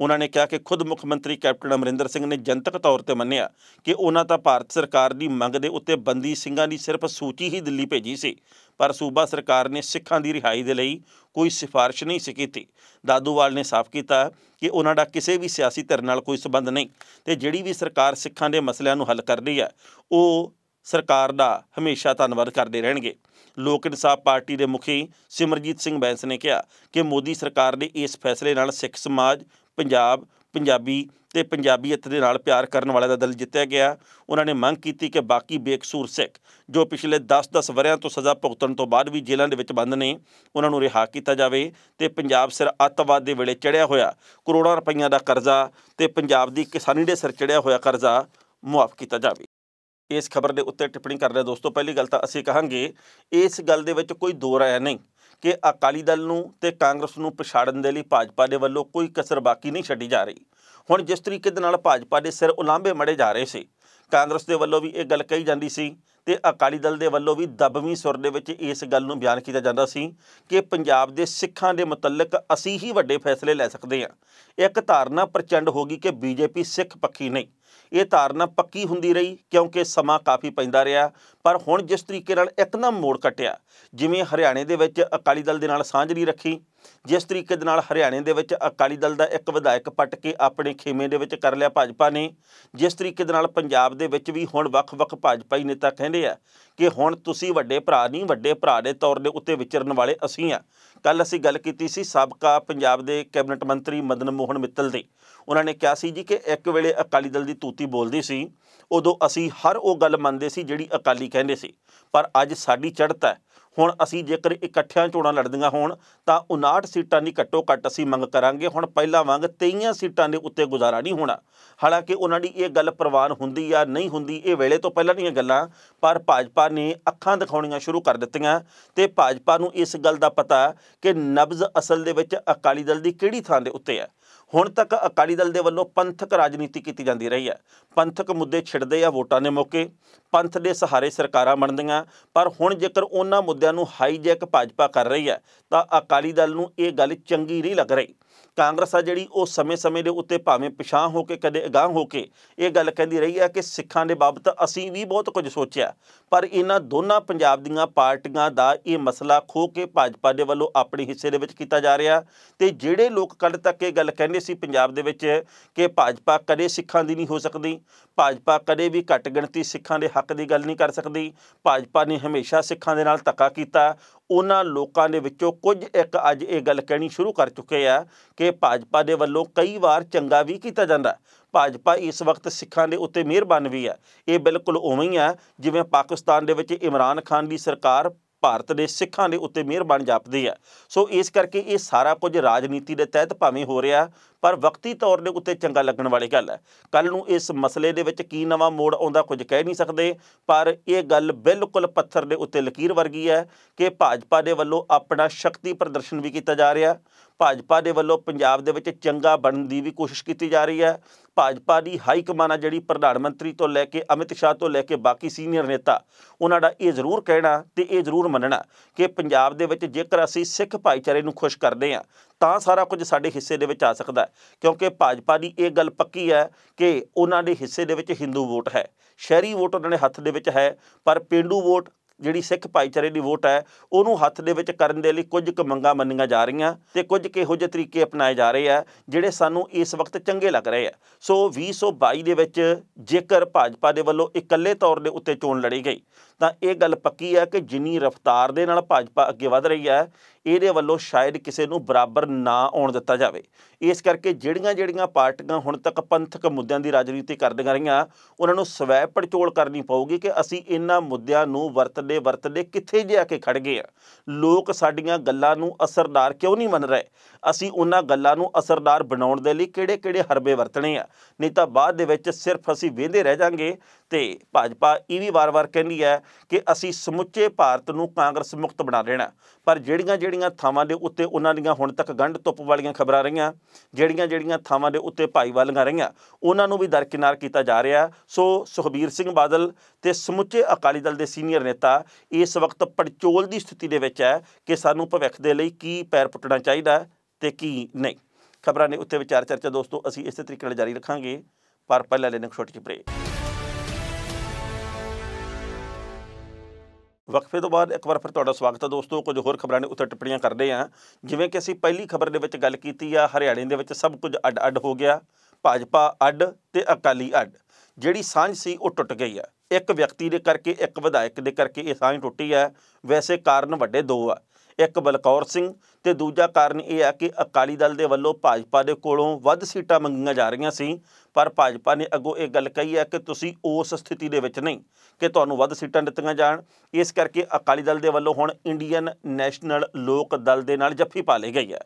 Speaker 1: ਉਹਨਾਂ ਨੇ ਕਿਹਾ ਕਿ ਖੁਦ ਮੁੱਖ ਮੰਤਰੀ ਕੈਪਟਨ ਅਮਰਿੰਦਰ ਸਿੰਘ ਨੇ ਜਨਤਕ ਤੌਰ ਤੇ ਮੰਨਿਆ ਕਿ ਉਹਨਾਂ ਤਾਂ ਭਾਰਤ ਸਰਕਾਰ ਦੀ ਮੰਗ ਦੇ ਉੱਤੇ ਬੰਦੀ ਸਿੰਘਾਂ ਦੀ ਸਿਰਫ ਸੂਚੀ ਹੀ ਦਿੱਲੀ ਭੇਜੀ ਸੀ। ਪਰ ਸੂਬਾ ਸਰਕਾਰ ਨੇ ਸਿੱਖਾਂ ਦੀ ਰਿਹਾਈ ਦੇ ਲਈ ਕੋਈ ਸਿਫਾਰਿਸ਼ ਨਹੀਂ ਸੀ ਕੀਤੀ। ਦਾਦੂਵਾਲ ਨੇ ਸਾਫ਼ ਕੀਤਾ ਕਿ ਉਹਨਾਂ ਦਾ ਕਿਸੇ ਵੀ ਸਿਆਸੀ ਧਿਰ ਨਾਲ ਕੋਈ ਸਬੰਧ ਨਹੀਂ ਤੇ ਜਿਹੜੀ ਵੀ ਸਰਕਾਰ ਸਿੱਖਾਂ ਦੇ ਮਸਲਿਆਂ ਨੂੰ ਹੱਲ ਕਰਦੀ ਹੈ, ਉਹ ਸਰਕਾਰ ਦਾ ਹਮੇਸ਼ਾ ਧੰਨਵਾਦ ਕਰਦੇ ਰਹਿਣਗੇ। ਲੋਕ ਇਨਸਾਫ ਪਾਰਟੀ ਦੇ ਮੁਖੀ ਸਿਮਰਜੀਤ ਸਿੰਘ ਬੈਂਸ ਨੇ ਕਿਹਾ ਕਿ ਮੋਦੀ ਸਰਕਾਰ ਦੇ ਇਸ ਫੈਸਲੇ ਨਾਲ ਸਿੱਖ ਸਮਾਜ, ਪੰਜਾਬ ਪੰਜਾਬੀ ਤੇ ਪੰਜਾਬੀਅਤ ਦੇ ਨਾਲ ਪਿਆਰ ਕਰਨ ਵਾਲਿਆਂ ਦਾ ਦਿਲ ਜਿੱਤਿਆ ਗਿਆ। ਉਹਨਾਂ ਨੇ ਮੰਗ ਕੀਤੀ ਕਿ ਬਾਕੀ ਬੇਕਸੂਰ ਸਿੱਖ, ਜੋ ਪਿਛਲੇ 10-10 ਵਰਿਆਂ ਤੋਂ ਸਜ਼ਾ ਭੁਗਤਣ ਤੋਂ ਬਾਅਦ ਵੀ ਜੇਲ੍ਹਾਂ ਦੇ ਵਿੱਚ ਬੰਦ ਨੇ, ਉਹਨਾਂ ਨੂੰ ਰਿਹਾ ਕੀਤਾ ਜਾਵੇ ਤੇ ਪੰਜਾਬ ਸਿਰ ਅੱਤਵਾਦ ਦੇ ਵੇਲੇ ਚੜਿਆ ਹੋਇਆ ਕਰੋੜਾਂ ਰੁਪਈਆਂ ਦਾ ਕਰਜ਼ਾ ਤੇ ਪੰਜਾਬ ਦੀ ਕਿਸਾਨੀ ਦੇ ਸਿਰ ਚੜਿਆ ਹੋਇਆ ਕਰਜ਼ਾ ਮੁਆਫ ਕੀਤਾ ਜਾਵੇ। ਇਸ ਖਬਰ ਦੇ ਉੱਤੇ ਟਿੱਪਣੀ ਕਰ ਰਿਹਾ ਦੋਸਤੋ, ਪਹਿਲੀ ਗੱਲ ਤਾਂ ਅਸੀਂ ਕਹਾਂਗੇ, ਇਸ ਗੱਲ ਦੇ ਵਿੱਚ ਕੋਈ ਦੋ ਰਾਇ ਨਹੀਂ ਕਿ ਅਕਾਲੀ ਦਲ ਨੂੰ ਤੇ ਕਾਂਗਰਸ ਨੂੰ ਪਛਾੜਨ ਦੇ ਲਈ ਭਾਜਪਾ ਦੇ ਵੱਲੋਂ ਕੋਈ ਕਸਰ ਬਾਕੀ ਨਹੀਂ ਛੱਡੀ ਜਾ ਰਹੀ। ਹੁਣ ਜਿਸ ਤਰੀਕੇ ਦੇ ਨਾਲ ਭਾਜਪਾ ਦੇ ਸਿਰ ਉਲਾਂਭੇ ਮੜੇ ਜਾ ਰਹੇ ਸੀ, ਕਾਂਗਰਸ ਦੇ ਵੱਲੋਂ ਵੀ ਇਹ ਗੱਲ ਕਹੀ ਜਾਂਦੀ ਸੀ ਤੇ ਅਕਾਲੀ ਦਲ ਦੇ ਵੱਲੋਂ ਵੀ ਦਬਵੀਂ ਸੁਰ ਦੇ ਵਿੱਚ ਇਸ ਗੱਲ ਨੂੰ ਬਿਆਨ ਕੀਤਾ ਜਾਂਦਾ ਸੀ ਕਿ ਪੰਜਾਬ ਦੇ ਸਿੱਖਾਂ ਦੇ ਮੁਤਲਕ ਅਸੀਂ ਹੀ ਵੱਡੇ ਫੈਸਲੇ ਲੈ ਸਕਦੇ ਹਾਂ। ਇੱਕ ਧਾਰਨਾ ਪ੍ਰਚੰਡ ਹੋ ਗਈ ਕਿ ਬੀਜੇਪੀ ਸਿੱਖ ਪੱਖੀ ਨਹੀਂ ਇਹ ਧਾਰਨਾ ਪੱਕੀ ਹੁੰਦੀ ਰਹੀ ਕਿਉਂਕਿ ਸਮਾਂ ਕਾਫੀ ਪੈਂਦਾ ਰਿਹਾ, ਪਰ ਹੁਣ ਜਿਸ ਤਰੀਕੇ ਨਾਲ ਇੱਕਦਮ ਮੋੜ ਕੱਟਿਆ, ਜਿਵੇਂ ਹਰਿਆਣੇ ਦੇ ਵਿੱਚ ਅਕਾਲੀ ਦਲ ਦੇ ਨਾਲ ਸਾਂਝ ਨਹੀਂ ਰੱਖੀ, ਜਿਸ ਤਰੀਕੇ ਦੇ ਨਾਲ ਹਰਿਆਣੇ ਦੇ ਵਿੱਚ ਅਕਾਲੀ ਦਲ ਦਾ ਇੱਕ ਵਿਧਾਇਕ ਪੱਟ ਕੇ ਆਪਣੇ ਖੇਮੇ ਦੇ ਵਿੱਚ ਕਰ ਲਿਆ ਭਾਜਪਾ ਨੇ, ਜਿਸ ਤਰੀਕੇ ਦੇ ਨਾਲ ਪੰਜਾਬ ਦੇ ਵਿੱਚ ਵੀ ਹੁਣ ਵੱਖ-ਵੱਖ ਭਾਜਪਾਈ ਨੇਤਾ ਕਹਿੰਦੇ ਆ ਕਿ ਹੁਣ ਤੁਸੀਂ ਵੱਡੇ ਭਰਾ ਨਹੀਂ, ਵੱਡੇ ਭਰਾ ਦੇ ਤੌਰ ਦੇ ਉੱਤੇ ਵਿਚਰਨ ਵਾਲੇ ਅਸੀਂ ਆ। ਕੱਲ ਅਸੀਂ ਗੱਲ ਕੀਤੀ ਸੀ ਸਾਬਕਾ ਪੰਜਾਬ ਦੇ ਕੈਬਨਿਟ ਮੰਤਰੀ ਮਦਨ ਮੋਹਨ ਮਿੱਤਲ ਦੀ। ਉਹਨਾਂ ਨੇ ਕਿਹਾ ਸੀ ਜੀ ਕਿ ਇੱਕ ਵੇਲੇ ਅਕਾਲੀ ਦਲ ਦੀ ਤੂਤੀ ਬੋਲਦੀ ਸੀ, ਉਦੋਂ ਅਸੀਂ ਹਰ ਉਹ ਗੱਲ ਮੰਨਦੇ ਸੀ ਜਿਹੜੀ ਅਕਾਲੀ ਕਹਿੰਦੇ ਸੀ। ਪਰ ਅੱਜ ਸਾਡੀ ਚੜ੍ਹਤ ਹੈ। ਹੁਣ ਅਸੀਂ ਜੇਕਰ ਇਕੱਠਿਆਂ ਚੋਣਾਂ ਲੜਦੀਆਂ ਹੋਣ, ਤਾਂ 59 ਸੀਟਾਂ ਦੀ ਘੱਟੋ ਘੱਟ ਅਸੀਂ ਮੰਗ ਕਰਾਂਗੇ। ਹੁਣ ਪਹਿਲਾਂ ਵਾਂਗ 23 ਸੀਟਾਂ ਦੇ ਉੱਤੇ ਗੁਜ਼ਾਰਾ ਨਹੀਂ ਹੋਣਾ। ਹਾਲਾਂਕਿ ਉਹਨਾਂ ਦੀ ਇਹ ਗੱਲ ਪ੍ਰਵਾਨ ਹੁੰਦੀ ਜਾਂ ਨਹੀਂ ਹੁੰਦੀ, ਇਹ ਵੇਲੇ ਤੋਂ ਪਹਿਲਾਂ ਦੀਆਂ ਗੱਲਾਂ, ਪਰ ਭਾਜਪਾ ਨੇ ਅੱਖਾਂ ਦਿਖਾਉਣੀਆਂ ਸ਼ੁਰੂ ਕਰ ਦਿੱਤੀਆਂ। ਤੇ ਭਾਜਪਾ ਨੂੰ ਇਸ ਗੱਲ ਦਾ ਪਤਾ ਕਿ ਨਬਜ਼ ਅਸਲ ਦੇ ਵਿੱਚ ਅਕਾਲੀ ਦਲ ਦੀ ਕਿਹੜੀ ਥਾਂ ਦੇ ਉੱਤੇ ਹੈ। ਹੁਣ ਤੱਕ ਅਕਾਲੀ ਦਲ ਦੇ ਵੱਲੋਂ ਪੰਥਕ ਰਾਜਨੀਤੀ ਕੀਤੀ ਜਾਂਦੀ ਰਹੀ ਹੈ। ਪੰਥਕ ਮੁੱਦੇ ਛਿੜਦੇ ਆ ਵੋਟਾਂ ਦੇ ਮੌਕੇ। ਪੰਥ ਦੇ ਸਹਾਰੇ ਸਰਕਾਰਾਂ ਬਣਦੀਆਂ, ਪਰ ਹੁਣ ਜੇਕਰ ਉਹਨਾਂ ਮੁੱਦਿਆਂ ਨੂੰ ਹਾਈਜੈਕ ਭਾਜਪਾ ਕਰ ਰਹੀ ਹੈ, ਤਾਂ ਅਕਾਲੀ ਦਲ ਨੂੰ ਇਹ ਗੱਲ ਚੰਗੀ ਨਹੀਂ ਲੱਗ ਰਹੀ। ਕਾਂਗਰਸ ਆ ਜਿਹੜੀ ਉਹ ਸਮੇਂ-ਸਮੇਂ ਦੇ ਉੱਤੇ ਭਾਵੇਂ ਪਿਛਾਂ ਹੋ ਕੇ, ਕਦੇ ਅਗਾਹ ਹੋ ਕੇ ਇਹ ਗੱਲ ਕਹਿੰਦੀ ਰਹੀ ਹੈ ਕਿ ਸਿੱਖਾਂ ਦੇ ਬਾਬਤ ਅਸੀਂ ਵੀ ਬਹੁਤ ਕੁਝ ਸੋਚਿਆ। ਪਰ ਇਹਨਾਂ ਦੋਨਾਂ ਪੰਜਾਬ ਦੀਆਂ ਪਾਰਟੀਆਂ ਦਾ ਇਹ ਮਸਲਾ ਖੋ ਕੇ ਭਾਜਪਾ ਦੇ ਵੱਲੋਂ ਆਪਣੇ ਹਿੱਸੇ ਦੇ ਵਿੱਚ ਕੀਤਾ ਜਾ ਰਿਹਾ ਤੇ ਜਿਹੜੇ ਲੋਕ ਕੱਲ ਤੱਕ ਇਹ ਗੱਲ ਕਹਿੰਦੇ ਸੀ ਪੰਜਾਬ ਦੇ ਵਿੱਚ ਕਿ ਭਾਜਪਾ ਕਦੇ ਸਿੱਖਾਂ ਦੀ ਨਹੀਂ ਹੋ ਸਕਦੀ, ਭਾਜਪਾ ਕਦੇ ਵੀ ਘੱਟ ਗਿਣਤੀ ਸਿੱਖਾਂ ਦੇ ਹੱਕ ਦੀ ਗੱਲ ਨਹੀਂ ਕਰ ਸਕਦੀ, ਭਾਜਪਾ ਨੇ ਹਮੇਸ਼ਾ ਸਿੱਖਾਂ ਦੇ ਨਾਲ ਧੱਕਾ ਕੀਤਾ ਉਹਨਾਂ ਲੋਕਾਂ ਦੇ ਵਿੱਚੋਂ ਕੁਝ ਇੱਕ ਅੱਜ ਇਹ ਗੱਲ ਕਹਿਣੀ ਸ਼ੁਰੂ ਕਰ ਚੁੱਕੇ ਆ ਕਿ ਭਾਜਪਾ ਦੇ ਵੱਲੋਂ ਕਈ ਵਾਰ ਚੰਗਾ ਵੀ ਕੀਤਾ ਜਾਂਦਾ। ਭਾਜਪਾ ਇਸ ਵਕਤ ਸਿੱਖਾਂ ਦੇ ਉੱਤੇ ਮਿਹਰਬਾਨ ਵੀ ਹੈ ਇਹ ਬਿਲਕੁਲ ਉਵੇਂ ਹੀ ਆ, ਜਿਵੇਂ ਪਾਕਿਸਤਾਨ ਦੇ ਵਿੱਚ ਇਮਰਾਨ ਖਾਨ ਦੀ ਸਰਕਾਰ ਭਾਰਤ ਦੇ ਸਿੱਖਾਂ ਦੇ ਉੱਤੇ ਮਿਹਰਬਾਨ ਜਾਪਦੀ ਹੈ। ਸੋ ਇਸ ਕਰਕੇ ਇਹ ਸਾਰਾ ਕੁਝ ਰਾਜਨੀਤੀ ਦੇ ਤਹਿਤ ਭਾਵੇਂ ਹੋ ਰਿਹਾ, ਪਰ ਵਕਤੀ ਤੌਰ ਦੇ ਉੱਤੇ ਚੰਗਾ ਲੱਗਣ ਵਾਲੀ ਗੱਲ ਹੈ। ਕੱਲ ਨੂੰ ਇਸ ਮਸਲੇ ਦੇ ਵਿੱਚ ਕੀ ਨਵਾਂ ਮੋੜ ਆਉਂਦਾ ਕੁਝ ਕਹਿ ਨਹੀਂ ਸਕਦੇ, ਪਰ ਇਹ ਗੱਲ ਬਿਲਕੁਲ ਪੱਥਰ ਦੇ ਉੱਤੇ ਲਕੀਰ ਵਰਗੀ ਹੈ ਕਿ ਭਾਜਪਾ ਦੇ ਵੱਲੋਂ ਆਪਣਾ ਸ਼ਕਤੀ ਪ੍ਰਦਰਸ਼ਨ ਵੀ ਕੀਤਾ ਜਾ ਰਿਹਾ। ਭਾਜਪਾ ਦੇ ਵੱਲੋਂ ਪੰਜਾਬ ਦੇ ਵਿੱਚ ਚੰਗਾ ਬਣਨ ਦੀ ਵੀ ਕੋਸ਼ਿਸ਼ ਕੀਤੀ ਜਾ ਰਹੀ ਹੈ। ਭਾਜਪਾ ਦੀ ਹਾਈ ਕਮਾਨ ਆ ਜਿਹੜੀ ਪ੍ਰਧਾਨ ਮੰਤਰੀ ਤੋਂ ਲੈ ਕੇ ਅਮਿਤ ਸ਼ਾਹ ਤੋਂ ਲੈ ਕੇ ਬਾਕੀ ਸੀਨੀਅਰ ਨੇਤਾ, ਉਹਨਾਂ ਦਾ ਇਹ ਜ਼ਰੂਰ ਕਹਿਣਾ ਤੇ ਇਹ ਜ਼ਰੂਰ ਮੰਨਣਾ ਕਿ ਪੰਜਾਬ ਦੇ ਵਿੱਚ ਜੇਕਰ ਅਸੀਂ ਸਿੱਖ ਭਾਈਚਾਰੇ ਨੂੰ ਖੁਸ਼ ਕਰਦੇ ਹਾਂ, ਤਾਂ ਸਾਰਾ ਕੁਝ ਸਾਡੇ ਹਿੱਸੇ ਦੇ ਵਿੱਚ ਆ ਸਕਦਾ ਕਿਉਂਕਿ ਭਾਜਪਾ ਦੀ ਇਹ ਗੱਲ ਪੱਕੀ ਹੈ ਕਿ ਉਹਨਾਂ ਦੇ ਹਿੱਸੇ ਦੇ ਵਿੱਚ ਹਿੰਦੂ ਵੋਟ ਹੈ। ਸ਼ਹਿਰੀ ਵੋਟ ਉਹਨਾਂ ਦੇ ਹੱਥ ਦੇ ਵਿੱਚ ਹੈ, ਪਰ ਪਿੰਡੂ ਵੋਟ ਜਿਹੜੀ ਸਿੱਖ ਭਾਈਚਾਰੇ ਦੀ ਵੋਟ ਹੈ, ਉਹਨੂੰ ਹੱਥ ਦੇ ਵਿੱਚ ਕਰਨ ਦੇ ਲਈ ਕੁਝ ਕੁ ਮੰਗਾਂ ਮੰਨੀਆਂ ਜਾ ਰਹੀਆਂ ਤੇ ਕੁਝ ਕਿਹੋ ਜਿਹੇ ਤਰੀਕੇ ਅਪਣਾਏ ਜਾ ਰਹੇ ਆ, ਜਿਹੜੇ ਸਾਨੂੰ ਇਸ ਵਕਤ ਚੰਗੇ ਲੱਗ ਰਹੇ ਆ। ਸੋ 2022 ਦੇ ਵਿੱਚ ਜੇਕਰ ਭਾਜਪਾ ਦੇ ਵੱਲੋਂ ਇਕੱਲੇ ਤੌਰ ਦੇ ਉੱਤੇ ਚੋਣ ਲੜੀ ਗਈ, ਤਾਂ ਇਹ ਗੱਲ ਪੱਕੀ ਹੈ ਕਿ ਜਿੰਨੀ ਰਫ਼ਤਾਰ ਦੇ ਨਾਲ ਭਾਜਪਾ ਅੱਗੇ ਵਧ ਰਹੀ ਹੈ, ਇਹਦੇ ਵੱਲੋਂ ਸ਼ਾਇਦ ਕਿਸੇ ਨੂੰ ਬਰਾਬਰ ਨਾ ਆਉਣ ਦਿੱਤਾ ਜਾਵੇ। ਇਸ ਕਰਕੇ ਜਿਹੜੀਆਂ ਜਿਹੜੀਆਂ ਪਾਰਟੀਆਂ ਹੁਣ ਤੱਕ ਪੰਥਕ ਮੁੱਦਿਆਂ ਦੀ ਰਾਜਨੀਤੀ ਕਰਦੀਆਂ ਰਹੀਆਂ, ਉਹਨਾਂ ਨੂੰ ਸਵੈ ਪੜਚੋਲ ਕਰਨੀ ਪਊਗੀ ਕਿ ਅਸੀਂ ਇਹਨਾਂ ਮੁੱਦਿਆਂ ਨੂੰ ਵਰਤਦੇ ਵਰਤਦੇ ਕਿੱਥੇ ਜਾ ਕੇ ਖੜ ਗਏ ਆ ਲੋਕ ਸਾਡੀਆਂ ਗੱਲਾਂ ਨੂੰ ਅਸਰਦਾਰ ਕਿਉਂ ਨਹੀਂ ਮੰਨ ਰਹੇ? ਅਸੀਂ ਉਹਨਾਂ ਗੱਲਾਂ ਨੂੰ ਅਸਰਦਾਰ ਬਣਾਉਣ ਦੇ ਲਈ ਕਿਹੜੇ-ਕਿਹੜੇ ਹਰਬੇ ਵਰਤਣੇ ਆ? ਨਹੀਂ ਤਾਂ ਬਾਅਦ ਦੇ ਵਿੱਚ ਸਿਰਫ ਅਸੀਂ ਵੇਂਦੇ ਰਹਿ ਜਾਾਂਗੇ ਤੇ ਭਾਜਪਾ ਇਹ ਵੀ ਵਾਰ-ਵਾਰ ਕਹਿੰਦੀ ਹੈ ਕਿ ਅਸੀਂ ਸਮੁੱਚੇ ਭਾਰਤ ਨੂੰ ਕਾਂਗਰਸ ਮੁਕਤ ਬਣਾ ਦੇਣਾ। ਪਰ ਜਿਹੜੀਆਂ ਜਿਹੜੀਆਂ ਥਾਵਾਂ ਦੇ ਉੱਤੇ ਉਹਨਾਂ ਦੀਆਂ ਹੁਣ ਤੱਕ ਗੰਢ ਧੁੱਪ ਵਾਲੀਆਂ ਖਬਰਾਂ ਰਹੀਆਂ ਜਿਹੜੀਆਂ ਜਿਹੜੀਆਂ ਥਾਵਾਂ ਦੇ ਉੱਤੇ ਭਾਈਵਾਲੀਆਂ ਰਹੀਆਂ, ਉਹਨਾਂ ਨੂੰ ਵੀ ਦਰਕਿਨਾਰ ਕੀਤਾ ਜਾ ਰਿਹਾ। ਸੋ ਸੁਖਬੀਰ ਸਿੰਘ ਬਾਦਲ ਤੇ ਸਮੁੱਚੇ ਅਕਾਲੀ ਦਲ ਦੇ ਸੀਨੀਅਰ ਨੇਤਾ, ਇਸ ਵਕਤ ਪੜਚੋਲ ਦੀ ਸਥਿਤੀ ਦੇ ਵਿੱਚ ਹੈ ਕਿ ਸਾਨੂੰ ਭਵਿੱਖ ਦੇ ਲਈ ਕੀ ਪੈਰ ਪੁੱਟਣਾ ਚਾਹੀਦਾ ਤੇ ਕੀ ਨਹੀਂ। ਖਬਰਾਂ ਨੇ ਉੱਤੇ ਵਿਚਾਰ ਚਰਚਾ ਦੋਸਤੋ, ਅਸੀਂ ਇਸੇ ਤਰੀਕੇ ਨਾਲ ਜਾਰੀ ਰੱਖਾਂਗੇ। ਪਰ ਪਹਿਲਾਂ ਲੈਣੇ ਛੋਟੀ ਜਿਹੀ ਬ੍ਰੇਕ ਵਕਫੇ ਤੋਂ ਬਾਅਦ ਇੱਕ ਵਾਰ ਫਿਰ ਤੁਹਾਡਾ ਸਵਾਗਤ ਹੈ ਦੋਸਤੋ। ਕੁਝ ਹੋਰ ਖਬਰਾਂ ਨੇ ਉੱਤੇ ਟਿੱਪਣੀਆਂ ਕਰਦੇ ਆ ਜਿਵੇਂ ਕਿ ਅਸੀਂ ਪਹਿਲੀ ਖਬਰ ਦੇ ਵਿੱਚ ਗੱਲ ਕੀਤੀ ਆ, ਹਰਿਆਣੇ ਦੇ ਵਿੱਚ ਸਭ ਕੁਝ ਅੱਡ-ਅੱਡ ਹੋ ਗਿਆ। ਭਾਜਪਾ ਅੱਡ ਤੇ ਅਕਾਲੀ ਅੱਡ। ਜਿਹੜੀ ਸਾਂਝ ਸੀ ਉਹ ਟੁੱਟ ਗਈ ਆ। ਇੱਕ ਵਿਅਕਤੀ ਦੇ ਕਰਕੇ, ਇੱਕ ਵਿਧਾਇਕ ਦੇ ਕਰਕੇ ਇਹ ਸਾਂਝ ਟੁੱਟੀ ਹੈ ਵੈਸੇ ਕਾਰਨ ਵੱਡੇ ਦੋ ਆ। ਇੱਕ ਬਲਕੌਰ ਸਿੰਘ ਤੇ ਦੂਜਾ ਕਾਰਨ ਇਹ ਆ ਕਿ ਅਕਾਲੀ ਦਲ ਦੇ ਵੱਲੋਂ ਭਾਜਪਾ ਦੇ ਕੋਲੋਂ ਵੱਧ ਸੀਟਾਂ ਮੰਗੀਆਂ ਜਾ ਰਹੀਆਂ ਸੀ। ਪਰ ਭਾਜਪਾ ਨੇ ਅੱਗੋਂ ਇਹ ਗੱਲ ਕਹੀ ਹੈ ਕਿ ਤੁਸੀਂ ਉਸ ਸਥਿਤੀ ਦੇ ਵਿੱਚ ਨਹੀਂ, ਕਿ ਤੁਹਾਨੂੰ ਵੱਧ ਸੀਟਾਂ ਦਿੱਤੀਆਂ ਜਾਣ। ਇਸ ਕਰਕੇ ਅਕਾਲੀ ਦਲ ਦੇ ਵੱਲੋਂ ਹੁਣ ਇੰਡੀਅਨ ਨੈਸ਼ਨਲ ਲੋਕ ਦਲ ਦੇ ਨਾਲ ਜੱਫੀ ਪਾ ਲਈ ਗਈ ਹੈ।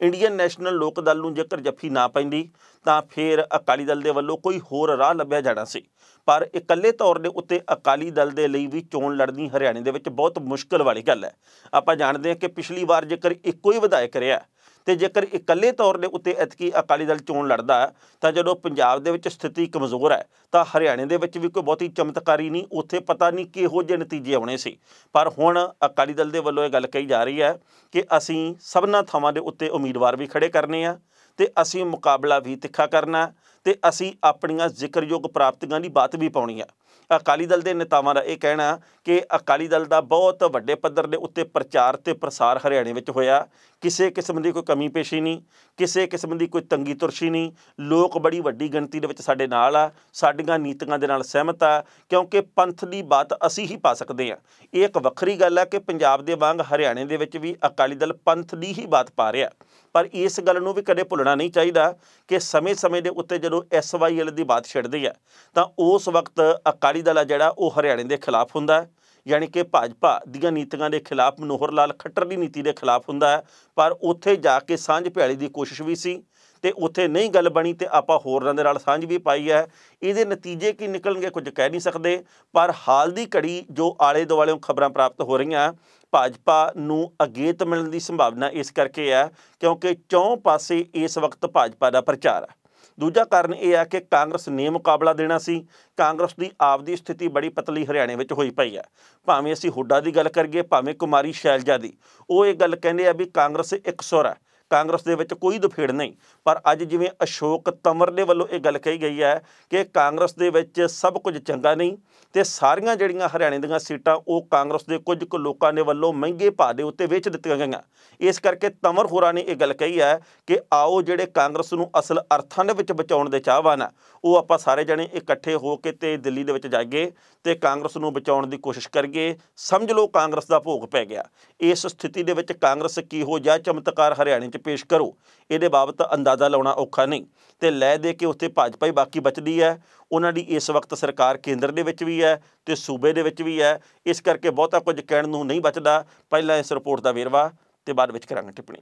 Speaker 1: ਇੰਡੀਅਨ ਨੈਸ਼ਨਲ ਲੋਕ ਦਲ ਨੂੰ ਜੇਕਰ ਜੱਫੀ ਨਾ ਪੈਂਦੀ, ਤਾਂ ਫਿਰ ਅਕਾਲੀ ਦਲ ਦੇ ਵੱਲੋਂ ਕੋਈ ਹੋਰ ਰਾਹ ਲੱਭਿਆ ਜਾਣਾ ਸੀ। ਪਰ ਇਕੱਲੇ ਤੌਰ ਦੇ ਉੱਤੇ ਅਕਾਲੀ ਦਲ ਦੇ ਲਈ ਵੀ ਚੋਣ ਲੜਨੀ ਹਰਿਆਣੇ ਦੇ ਵਿੱਚ ਬਹੁਤ ਮੁਸ਼ਕਲ ਵਾਲੀ ਗੱਲ ਹੈ। ਆਪਾਂ ਜਾਣਦੇ ਹਾਂ ਕਿ ਪਿਛਲੀ ਵਾਰ ਜੇਕਰ ਇੱਕੋ ਹੀ ਵਿਧਾਇਕ ਰਿਹਾ ਤੇ ਜੇਕਰ ਇਕੱਲੇ ਤੌਰ ਦੇ ਉੱਤੇ ਐਤਕੀ ਅਕਾਲੀ ਦਲ ਚੋਣ ਲੜਦਾ ਤਾਂ ਜਦੋਂ ਪੰਜਾਬ ਦੇ ਵਿੱਚ ਸਥਿਤੀ ਕਮਜ਼ੋਰ ਹੈ, ਤਾਂ ਹਰਿਆਣੇ ਦੇ ਵਿੱਚ ਵੀ ਕੋਈ ਬਹੁਤੀ ਚਮਤਕਾਰੀ ਨਹੀਂ, ਉੱਥੇ ਪਤਾ ਨਹੀਂ ਕਿਹੋ ਜਿਹੇ ਨਤੀਜੇ ਆਉਣੇ ਸੀ। ਪਰ ਹੁਣ ਅਕਾਲੀ ਦਲ ਦੇ ਵੱਲੋਂ ਇਹ ਗੱਲ ਕਹੀ ਜਾ ਰਹੀ ਹੈ ਕਿ ਅਸੀਂ ਸਭਨਾ ਥਾਵਾਂ ਦੇ ਉੱਤੇ ਉਮੀਦਵਾਰ ਵੀ ਖੜੇ ਕਰਨੇ ਆ, ਤੇ ਅਸੀਂ ਮੁਕਾਬਲਾ ਵੀ ਤਿੱਖਾ ਕਰਨਾ, ਤੇ ਅਸੀਂ ਆਪਣੀਆਂ ਜ਼ਿਕਰਯੋਗ ਪ੍ਰਾਪਤੀਆਂ ਦੀ ਬਾਤ ਵੀ ਪਾਉਣੀ ਆ। ਅਕਾਲੀ ਦਲ ਦੇ ਨੇਤਾਵਾਂ ਦਾ ਇਹ ਕਹਿਣਾ ਕਿ ਅਕਾਲੀ ਦਲ ਦਾ ਬਹੁਤ ਵੱਡੇ ਪੱਧਰ ਦੇ ਉੱਤੇ ਪ੍ਰਚਾਰ ਤੇ ਪ੍ਰਸਾਰ ਹਰਿਆਣੇ ਵਿੱਚ ਹੋਇਆ। ਕਿਸੇ ਕਿਸਮ ਦੀ ਕੋਈ ਕਮੀ ਪੇਸ਼ੀ ਨਹੀਂ, ਕਿਸੇ ਕਿਸਮ ਦੀ ਕੋਈ ਤੰਗੀ ਤੁਰਸ਼ੀ ਨਹੀਂ। ਲੋਕ ਬੜੀ ਵੱਡੀ ਗਿਣਤੀ ਦੇ ਵਿੱਚ ਸਾਡੇ ਨਾਲ ਆ, ਸਾਡੀਆਂ ਨੀਤੀਆਂ ਦੇ ਨਾਲ ਸਹਿਮਤ ਆ, ਕਿਉਂਕਿ ਪੰਥ ਦੀ ਬਾਤ ਅਸੀਂ ਹੀ ਪਾ ਸਕਦੇ ਆ। ਇਹ ਇੱਕ ਵੱਖਰੀ ਗੱਲ ਆ ਕਿ ਪੰਜਾਬ ਦੇ ਵਾਂਗ ਹਰਿਆਣੇ ਦੇ ਵਿੱਚ ਵੀ ਅਕਾਲੀ ਦਲ ਪੰਥ ਦੀ ਹੀ ਬਾਤ ਪਾ ਰਿਹਾ। ਪਰ ਇਸ ਗੱਲ ਨੂੰ ਵੀ ਕਦੇ ਭੁੱਲਣਾ ਨਹੀਂ ਚਾਹੀਦਾ ਕਿ ਸਮੇਂ-ਸਮੇਂ ਦੇ ਉੱਤੇ ਜਦੋਂ ਐਸਵਾਈਐਲ ਦੀ ਬਾਤ ਛਿੜਦੀ ਹੈ, ਤਾਂ ਉਸ ਵਕਤ ਅਕਾਲੀ ਦਲ ਆ ਜਿਹੜਾ, ਉਹ ਹਰਿਆਣੇ ਦੇ ਖਿਲਾਫ ਹੁੰਦਾ ਹੈ। ਯਾਨੀ ਕਿ ਭਾਜਪਾ ਦੀਆਂ ਨੀਤੀਆਂ ਦੇ ਖਿਲਾਫ, ਮਨੋਹਰ ਲਾਲ ਖੱਟਰ ਦੀ ਨੀਤੀ ਦੇ ਖਿਲਾਫ ਹੁੰਦਾ ਹੈ। ਪਰ ਉੱਥੇ ਜਾ ਕੇ ਸਾਂਝ ਭਿਆਲੀ ਦੀ ਕੋਸ਼ਿਸ਼ ਵੀ ਸੀ। ਤੇ ਉੱਥੇ ਨਹੀਂ ਗੱਲ ਬਣੀ ਤੇ ਆਪਾਂ ਹੋਰਾਂ ਦੇ ਨਾਲ ਸਾਂਝ ਵੀ ਪਾਈ ਹੈ। ਇਹਦੇ ਨਤੀਜੇ ਕੀ ਨਿਕਲਣਗੇ ਕੁਝ ਕਹਿ ਨਹੀਂ ਸਕਦੇ, ਪਰ ਹਾਲ ਦੀ ਘੜੀ ਜੋ ਆਲੇ ਦੁਆਲੇ ਖਬਰਾਂ ਪ੍ਰਾਪਤ ਹੋ ਰਹੀਆਂ, ਭਾਜਪਾ ਨੂੰ ਅਗੇਤ ਮਿਲਣ ਦੀ ਸੰਭਾਵਨਾ ਇਸ ਕਰਕੇ ਹੈ ਕਿਉਂਕਿ ਚੌਂ ਪਾਸੇ ਇਸ ਵਕਤ ਭਾਜਪਾ ਦਾ ਪ੍ਰਚਾਰ ਹੈ। ਦੂਜਾ ਕਾਰਨ ਇਹ ਹੈ ਕਿ ਕਾਂਗਰਸ ਨੇ ਮੁਕਾਬਲਾ ਦੇਣਾ ਸੀ। ਕਾਂਗਰਸ ਦੀ ਆਪਦੀ ਸਥਿਤੀ ਬੜੀ ਪਤਲੀ ਹਰਿਆਣੇ ਵਿੱਚ ਹੋਈ ਪਈ ਹੈ। ਭਾਵੇਂ ਅਸੀਂ ਹੁੱਡਾ ਦੀ ਗੱਲ ਕਰੀਏ, ਭਾਵੇਂ ਕੁਮਾਰੀ ਸ਼ੈਲਜਾ ਦੀ, ਉਹ ਇਹ ਗੱਲ ਕਹਿੰਦੇ ਆ ਵੀ ਕਾਂਗਰਸ ਇੱਕ ਸੁਰ ਹੈ। ਕਾਂਗਰਸ ਦੇ ਵਿੱਚ ਕੋਈ ਦਫੇੜ ਨਹੀਂ। ਪਰ ਅੱਜ ਜਿਵੇਂ ਅਸ਼ੋਕ ਤਮਰ ਦੇ ਵੱਲੋਂ ਇਹ ਗੱਲ ਕਹੀ ਗਈ ਹੈ ਕਿ ਕਾਂਗਰਸ ਦੇ ਵਿੱਚ ਸਭ ਕੁਝ ਚੰਗਾ ਨਹੀਂ ਤੇ ਸਾਰੀਆਂ ਜਿਹੜੀਆਂ ਹਰਿਆਣੇ ਦੀਆਂ ਸੀਟਾਂ, ਉਹ ਕਾਂਗਰਸ ਦੇ ਕੁਝ ਕੁ ਲੋਕਾਂ ਦੇ ਵੱਲੋਂ ਮਹਿੰਗੇ ਭਾਅ ਦੇ ਉੱਤੇ ਵੇਚ ਦਿੱਤੀਆਂ ਗਈਆਂ। ਇਸ ਕਰਕੇ ਤੰਵਰ ਹੋਰਾਂ ਨੇ ਇਹ ਗੱਲ ਕਹੀ ਹੈ ਕਿ ਆਓ ਜਿਹੜੇ ਕਾਂਗਰਸ ਨੂੰ ਅਸਲ ਅਰਥਾਂ ਦੇ ਵਿੱਚ ਬਚਾਉਣ ਦੇ ਚਾਹਵਾਨ ਆ, ਉਹ ਆਪਾਂ ਸਾਰੇ ਜਣੇ ਇਕੱਠੇ ਹੋ ਕੇ ਤੇ ਦਿੱਲੀ ਦੇ ਵਿੱਚ ਜਾਈਏ ਤੇ ਕਾਂਗਰਸ ਨੂੰ ਬਚਾਉਣ ਦੀ ਕੋਸ਼ਿਸ਼ ਕਰੀਏ। ਸਮਝ ਲਓ ਕਾਂਗਰਸ ਦਾ ਭੋਗ ਪੈ ਗਿਆ। ਇਸ ਸਥਿਤੀ ਦੇ ਵਿੱਚ ਕਾਂਗਰਸ ਕਿਹੋ ਜਿਹਾ ਚਮਤਕਾਰ ਹਰਿਆਣੇ 'ਚ ਪੇਸ਼ ਕਰੋ। ਇਹਦੇ ਬਾਬਤ ਅੰਦਾਜ਼ਾ ਲਾਉਣਾ ਔਖਾ ਨਹੀਂ। ਤੇ ਲੈ ਦੇ ਕੇ ਉੱਥੇ ਭਾਜਪਾ ਹੀ ਬਾਕੀ ਬਚਦੀ ਹੈ। ਉਹਨਾਂ ਦੀ ਇਸ ਵਕਤ ਸਰਕਾਰ ਕੇਂਦਰ ਦੇ ਵਿੱਚ ਵੀ ਹੈ ਤੇ ਸੂਬੇ ਦੇ ਵਿੱਚ ਵੀ ਹੈ। ਇਸ ਕਰਕੇ ਬਹੁਤਾ ਕੁਝ ਕਹਿਣ ਨੂੰ ਨਹੀਂ ਬਚਦਾ। ਪਹਿਲਾਂ ਇਸ ਰਿਪੋਰਟ ਦਾ ਵੇਰਵਾ ਤੇ ਬਾਅਦ ਵਿੱਚ ਕਰਾਂਗੇ ਟਿੱਪਣੀ।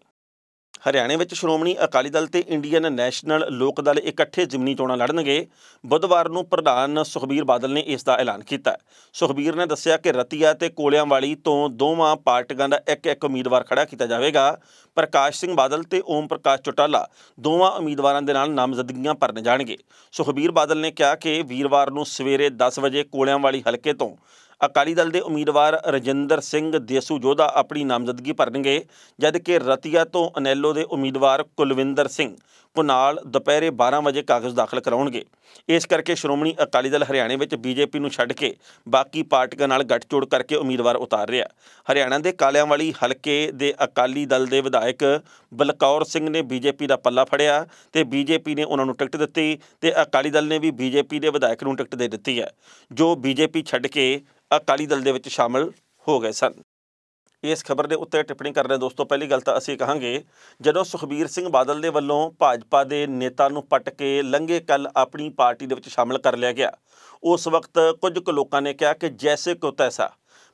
Speaker 1: ਹਰਿਆਣੇ ਵਿੱਚ ਸ਼੍ਰੋਮਣੀ ਅਕਾਲੀ ਦਲ ਤੇ ਇੰਡੀਅਨ ਨੈਸ਼ਨਲ ਲੋਕ ਦਲ ਇਕੱਠੇ ਜ਼ਿਮਨੀ ਚੋਣਾਂ ਲੜਨਗੇ। ਬੁੱਧਵਾਰ ਨੂੰ ਪ੍ਰਧਾਨ ਸੁਖਬੀਰ ਬਾਦਲ ਨੇ ਇਸ ਦਾ ਐਲਾਨ ਕੀਤਾ। ਸੁਖਬੀਰ ਨੇ ਦੱਸਿਆ ਕਿ ਰਤੀਆ ਤੇ ਕੋਲਿਆਂਵਾਲੀ ਤੋਂ ਦੋਵਾਂ ਪਾਰਟੀਆਂ ਦਾ ਇੱਕ ਇੱਕ ਉਮੀਦਵਾਰ ਖੜਾ ਕੀਤਾ ਜਾਵੇਗਾ। ਪ੍ਰਕਾਸ਼ ਸਿੰਘ ਬਾਦਲ ਤੇ ਓਮ ਪ੍ਰਕਾਸ਼ ਚੋਟਾਲਾ ਦੋਵਾਂ ਉਮੀਦਵਾਰਾਂ ਦੇ ਨਾਲ ਨਾਮਜ਼ਦਗੀਆਂ ਭਰਨ ਜਾਣਗੇ। ਸੁਖਬੀਰ ਬਾਦਲ ਨੇ ਕਿਹਾ ਕਿ ਵੀਰਵਾਰ ਨੂੰ ਸਵੇਰੇ 10 ਵਜੇ ਕੋਲਿਆਂਵਾਲੀ ਹਲਕੇ ਤੋਂ ਅਕਾਲੀ ਦਲ ਦੇ ਉਮੀਦਵਾਰ ਰਜਿੰਦਰ ਸਿੰਘ ਦੇਸੂ ਜੋਧਾ ਆਪਣੀ ਨਾਮਜ਼ਦਗੀ ਭਰਨਗੇ, ਜਦਕਿ ਰਤੀਆ ਤੋਂ ਅਨੈਲੋ ਦੇ ਉਮੀਦਵਾਰ ਕੁਲਵਿੰਦਰ ਸਿੰਘ ਕੁਨਾਲ ਦੁਪਹਿਰੇ 12 ਵਜੇ ਕਾਗਜ਼ ਦਾਖਲ ਕਰਾਉਣਗੇ। ਇਸ ਕਰਕੇ ਸ਼੍ਰੋਮਣੀ ਅਕਾਲੀ ਦਲ ਹਰਿਆਣੇ ਵਿੱਚ ਬੀਜੇਪੀ ਨੂੰ ਛੱਡ ਕੇ ਬਾਕੀ ਪਾਰਟੀਆਂ ਨਾਲ ਗੱਠਜੋੜ ਕਰਕੇ ਉਮੀਦਵਾਰ ਉਤਾਰ ਰਿਹਾ। ਹਰਿਆਣਾ ਦੇ ਕਾਲਿਆਂਵਾਲੀ ਹਲਕੇ ਦੇ ਅਕਾਲੀ ਦਲ ਦੇ ਵਿਧਾਇਕ ਬਲਕੌਰ ਸਿੰਘ ਨੇ ਬੀਜੇਪੀ ਦਾ ਪੱਲਾ ਫੜਿਆ ਤੇ ਬੀਜੇਪੀ ਨੇ ਉਹਨਾਂ ਨੂੰ ਟਿਕਟ ਦਿੱਤੀ ਤੇ ਅਕਾਲੀ ਦਲ ਨੇ ਵੀ ਬੀਜੇਪੀ ਦੇ ਵਿਧਾਇਕ ਨੂੰ ਟਿਕਟ ਦੇ ਦਿੱਤੀ ਹੈ, ਜੋ ਬੀਜੇਪੀ ਛੱਡ ਕੇ ਅਕਾਲੀ ਦਲ ਦੇ ਵਿੱਚ ਸ਼ਾਮਲ ਹੋ ਗਏ ਸਨ। ਇਸ ਖਬਰ ਦੇ ਉੱਤੇ ਟਿੱਪਣੀ ਕਰ ਰਹੇ ਦੋਸਤੋ, ਪਹਿਲੀ ਗੱਲ ਤਾਂ ਅਸੀਂ ਕਹਾਂਗੇ, ਜਦੋਂ ਸੁਖਬੀਰ ਸਿੰਘ ਬਾਦਲ ਦੇ ਵੱਲੋਂ ਭਾਜਪਾ ਦੇ ਨੇਤਾ ਨੂੰ ਪੱਟ ਕੇ ਲੰਘੇ ਕੱਲ ਆਪਣੀ ਪਾਰਟੀ ਦੇ ਵਿੱਚ ਸ਼ਾਮਲ ਕਰ ਲਿਆ ਗਿਆ। ਉਸ ਵਕਤ ਕੁਝ ਕੁ ਲੋਕਾਂ ਨੇ ਕਿਹਾ ਕਿ ਜੈਸੇ ਕੋ ਤੈਸਾ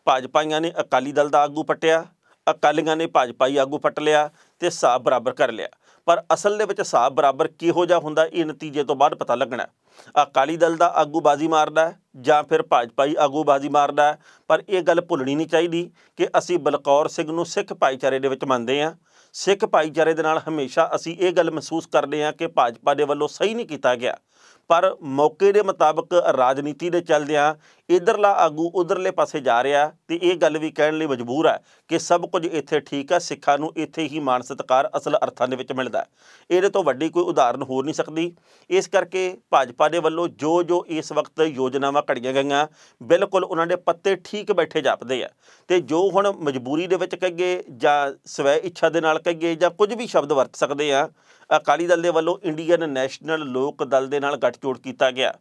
Speaker 1: ਭਾਜਪਾਈਆਂ ਨੇ ਅਕਾਲੀ ਦਲ ਦਾ ਆਗੂ ਪੱਟਿਆ, ਅਕਾਲੀਆਂ ਨੇ ਭਾਜਪਾਈ ਆਗੂ ਪੱਟ ਲਿਆ ਤੇ ਹਿਸਾਬ ਬਰਾਬਰ ਕਰ ਲਿਆ। ਪਰ ਅਸਲ ਦੇ ਵਿੱਚ ਹਿਸਾਬ ਬਰਾਬਰ ਕਿਹੋ ਜਿਹਾ ਹੁੰਦਾ ਇਹ ਨਤੀਜੇ ਤੋਂ ਬਾਅਦ ਪਤਾ ਲੱਗਣਾ ਅਕਾਲੀ ਦਲ ਦਾ ਆਗੂ ਬਾਜ਼ੀ ਮਾਰਦਾ ਜਾਂ ਫਿਰ ਭਾਜਪਾਈ ਆਗੂ ਬਾਜ਼ੀ ਮਾਰਦਾ ਪਰ ਇਹ ਗੱਲ ਭੁੱਲਣੀ ਨਹੀਂ ਚਾਹੀਦੀ ਕਿ ਅਸੀਂ ਬਲਕੌਰ ਸਿੰਘ ਨੂੰ ਸਿੱਖ ਭਾਈਚਾਰੇ ਦੇ ਵਿੱਚ ਮੰਨਦੇ ਹਾਂ। ਸਿੱਖ ਭਾਈਚਾਰੇ ਦੇ ਨਾਲ ਹਮੇਸ਼ਾ ਅਸੀਂ ਇਹ ਗੱਲ ਮਹਿਸੂਸ ਕਰਦੇ ਹਾਂ ਕਿ ਭਾਜਪਾ ਦੇ ਵੱਲੋਂ ਸਹੀ ਨਹੀਂ ਕੀਤਾ ਗਿਆ। ਪਰ ਮੌਕੇ ਦੇ ਮੁਤਾਬਕ ਰਾਜਨੀਤੀ ਦੇ ਚੱਲਦਿਆਂ ਇਧਰਲਾ ਆਗੂ ਉਧਰਲੇ ਪਾਸੇ ਜਾ ਰਿਹਾ ਤੇ ਇਹ ਗੱਲ ਵੀ ਕਹਿਣ ਲਈ ਮਜਬੂਰ ਹੈ ਕਿ ਸਭ ਕੁਝ ਇੱਥੇ ਠੀਕ ਹੈ, ਸਿੱਖਾਂ ਨੂੰ ਇੱਥੇ ਹੀ ਮਾਨ ਸਤਕਾਰ ਅਸਲ ਅਰਥਾਂ ਦੇ ਵਿੱਚ ਮਿਲਦਾ ਇਹਦੇ ਤੋਂ ਵੱਡੀ ਕੋਈ ਉਦਾਹਰਨ ਹੋ ਨਹੀਂ ਸਕਦੀ। ਇਸ ਕਰਕੇ ਭਾਜਪਾ ਦੇ ਵੱਲੋਂ ਜੋ ਜੋ ਇਸ ਵਕਤ ਯੋਜਨਾਵਾਂ ਘੜੀਆਂ ਗਈਆਂ, ਬਿਲਕੁਲ ਉਹਨਾਂ ਦੇ ਪੱਤੇ ਠੀਕ ਬੈਠੇ ਜਾਪਦੇ ਆ ਤੇ ਜੋ ਹੁਣ ਮਜਬੂਰੀ ਦੇ ਵਿੱਚ ਕਹੀਏ ਜਾਂ ਸਵੈ ਇੱਛਾ ਦੇ ਨਾਲ ਕਹੀਏ ਜਾਂ ਕੁਝ ਵੀ ਸ਼ਬਦ ਵਰਤ ਸਕਦੇ ਆ ਅਕਾਲੀ ਦਲ ਦੇ ਵੱਲੋਂ ਇੰਡੀਅਨ ਨੈਸ਼ਨਲ ਲੋਕ ਦਲ ਦੇ ਨਾਲ ਗੱਠਜੋੜ ਕੀਤਾ ਗਿਆ।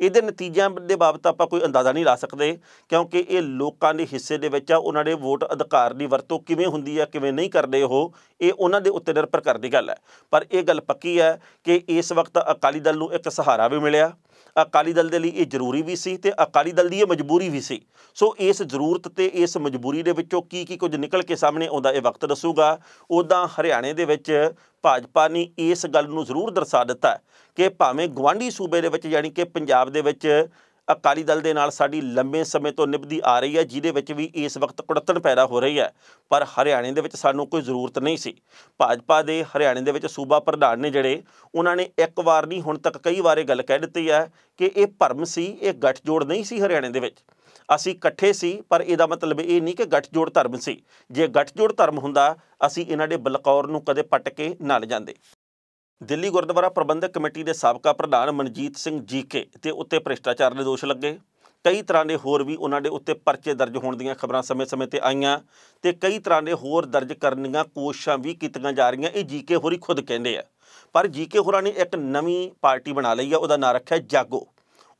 Speaker 1: ਇਹਦੇ ਨਤੀਜਿਆਂ ਦੇ ਬਾਬਤ ਆਪਾਂ ਕੋਈ ਅੰਦਾਜ਼ਾ ਨਹੀਂ ਲਾ ਸਕਦੇ, ਕਿਉਂਕਿ ਇਹ ਲੋਕਾਂ ਦੇ ਹਿੱਸੇ ਦੇ ਵਿੱਚ ਆ। ਉਹਨਾਂ ਦੇ ਵੋਟ ਅਧਿਕਾਰ ਦੀ ਵਰਤੋਂ ਕਿਵੇਂ ਹੁੰਦੀ ਆ, ਕਿਵੇਂ ਨਹੀਂ ਕਰਦੇ ਉਹ ਇਹ ਉਹਨਾਂ ਦੇ ਉੱਤੇ ਨਿਰਭਰ ਕਰਦੀ ਗੱਲ ਹੈ। ਪਰ ਇਹ ਗੱਲ ਪੱਕੀ ਹੈ ਕਿ ਇਸ ਵਕਤ ਅਕਾਲੀ ਦਲ ਨੂੰ ਇੱਕ ਸਹਾਰਾ ਵੀ ਮਿਲਿਆ। ਅਕਾਲੀ ਦਲ ਦੇ ਲਈ ਇਹ ਜ਼ਰੂਰੀ ਵੀ ਸੀ ਤੇ ਅਕਾਲੀ ਦਲ ਦੀ ਇਹ ਮਜਬੂਰੀ ਵੀ ਸੀ। ਸੋ ਇਸ ਜ਼ਰੂਰਤ ਤੇ ਇਸ ਮਜਬੂਰੀ ਦੇ ਵਿੱਚੋਂ ਕੀ ਕੀ ਕੁਝ ਨਿਕਲ ਕੇ ਸਾਹਮਣੇ ਆਉਂਦਾ ਇਹ ਵਕਤ ਦੱਸੂਗਾ। ਉਦਾਂ ਹਰਿਆਣੇ ਦੇ ਵਿੱਚ ਭਾਜਪਾ ਨੇ ਇਸ ਗੱਲ ਨੂੰ ਜ਼ਰੂਰ ਦਰਸਾ ਦਿੱਤਾ ਕਿ ਭਾਵੇਂ ਗਵਾਂਢੀ ਸੂਬੇ ਦੇ ਵਿੱਚ ਯਾਨੀ ਕਿ ਪੰਜਾਬ ਦੇ ਵਿੱਚ ਅਕਾਲੀ ਦਲ ਦੇ ਨਾਲ ਸਾਡੀ ਲੰਬੇ ਸਮੇਂ ਤੋਂ ਨਿਭਦੀ ਆ ਰਹੀ ਹੈ, ਜਿਹਦੇ ਵਿੱਚ ਵੀ ਇਸ ਵਕਤ ਕੁੜੱਤਣ ਪੈਦਾ ਹੋ ਰਹੀ ਹੈ। ਪਰ ਹਰਿਆਣੇ ਦੇ ਵਿੱਚ ਸਾਨੂੰ ਕੋਈ ਜ਼ਰੂਰਤ ਨਹੀਂ ਸੀ। ਭਾਜਪਾ ਦੇ ਹਰਿਆਣੇ ਦੇ ਵਿੱਚ ਸੂਬਾ ਪ੍ਰਧਾਨ ਨੇ ਜਿਹੜੇ, ਉਹਨਾਂ ਨੇ ਇੱਕ ਵਾਰ ਨਹੀਂ, ਹੁਣ ਤੱਕ ਕਈ ਵਾਰੇ ਗੱਲ ਕਹਿ ਦਿੱਤੀ ਹੈ ਕਿ ਇਹ ਭਰਮ ਸੀ, ਇਹ ਗੱਠਜੋੜ ਨਹੀਂ ਸੀ ਹਰਿਆਣੇ ਦੇ ਵਿੱਚ। ਅਸੀਂ ਇਕੱਠੇ ਸੀ, ਪਰ ਇਹਦਾ ਮਤਲਬ ਇਹ ਨਹੀਂ ਕਿ ਗੱਠਜੋੜ ਧਰਮ ਸੀ। ਜੇ ਗੱਠਜੋੜ ਧਰਮ ਹੁੰਦਾ, ਅਸੀਂ ਇਹਨਾਂ ਦੇ ਬਲਕੌਰ ਨੂੰ ਕਦੇ ਪੱਟ ਕੇ ਨਾ ਲਿਜਾਂਦੇ। ਦਿੱਲੀ ਗੁਰਦੁਆਰਾ ਪ੍ਰਬੰਧਕ ਕਮੇਟੀ ਦੇ ਸਾਬਕਾ ਪ੍ਰਧਾਨ ਮਨਜੀਤ ਸਿੰਘ ਜੀਕੇ ਤੇ ਉੱਤੇ ਭ੍ਰਿਸ਼ਟਾਚਾਰ ਦੇ ਦੋਸ਼ ਲੱਗੇ। ਕਈ ਤਰ੍ਹਾਂ ਦੇ ਹੋਰ ਵੀ ਉਹਨਾਂ ਦੇ ਉੱਤੇ ਪਰਚੇ ਦਰਜ ਹੋਣ ਦੀਆਂ ਖਬਰਾਂ ਸਮੇਂ-ਸਮੇਂ ਤੇ ਆਈਆਂ ਤੇ ਕਈ ਤਰ੍ਹਾਂ ਦੇ ਹੋਰ ਦਰਜ ਕਰਨ ਦੀਆਂ ਕੋਸ਼ਿਸ਼ਾਂ ਵੀ ਕੀਤੀਆਂ ਜਾ ਰਹੀਆਂ, ਇਹ ਜੀਕੇ ਹੋਰੀ ਖੁਦ ਕਹਿੰਦੇ ਆ। ਪਰ ਜੀਕੇ ਹੋਰਾਂ ਨੇ ਇੱਕ ਨਵੀਂ ਪਾਰਟੀ ਬਣਾ ਲਈ ਆ, ਉਹਦਾ ਨਾਂ ਰੱਖਿਆ ਜਾਗੋ।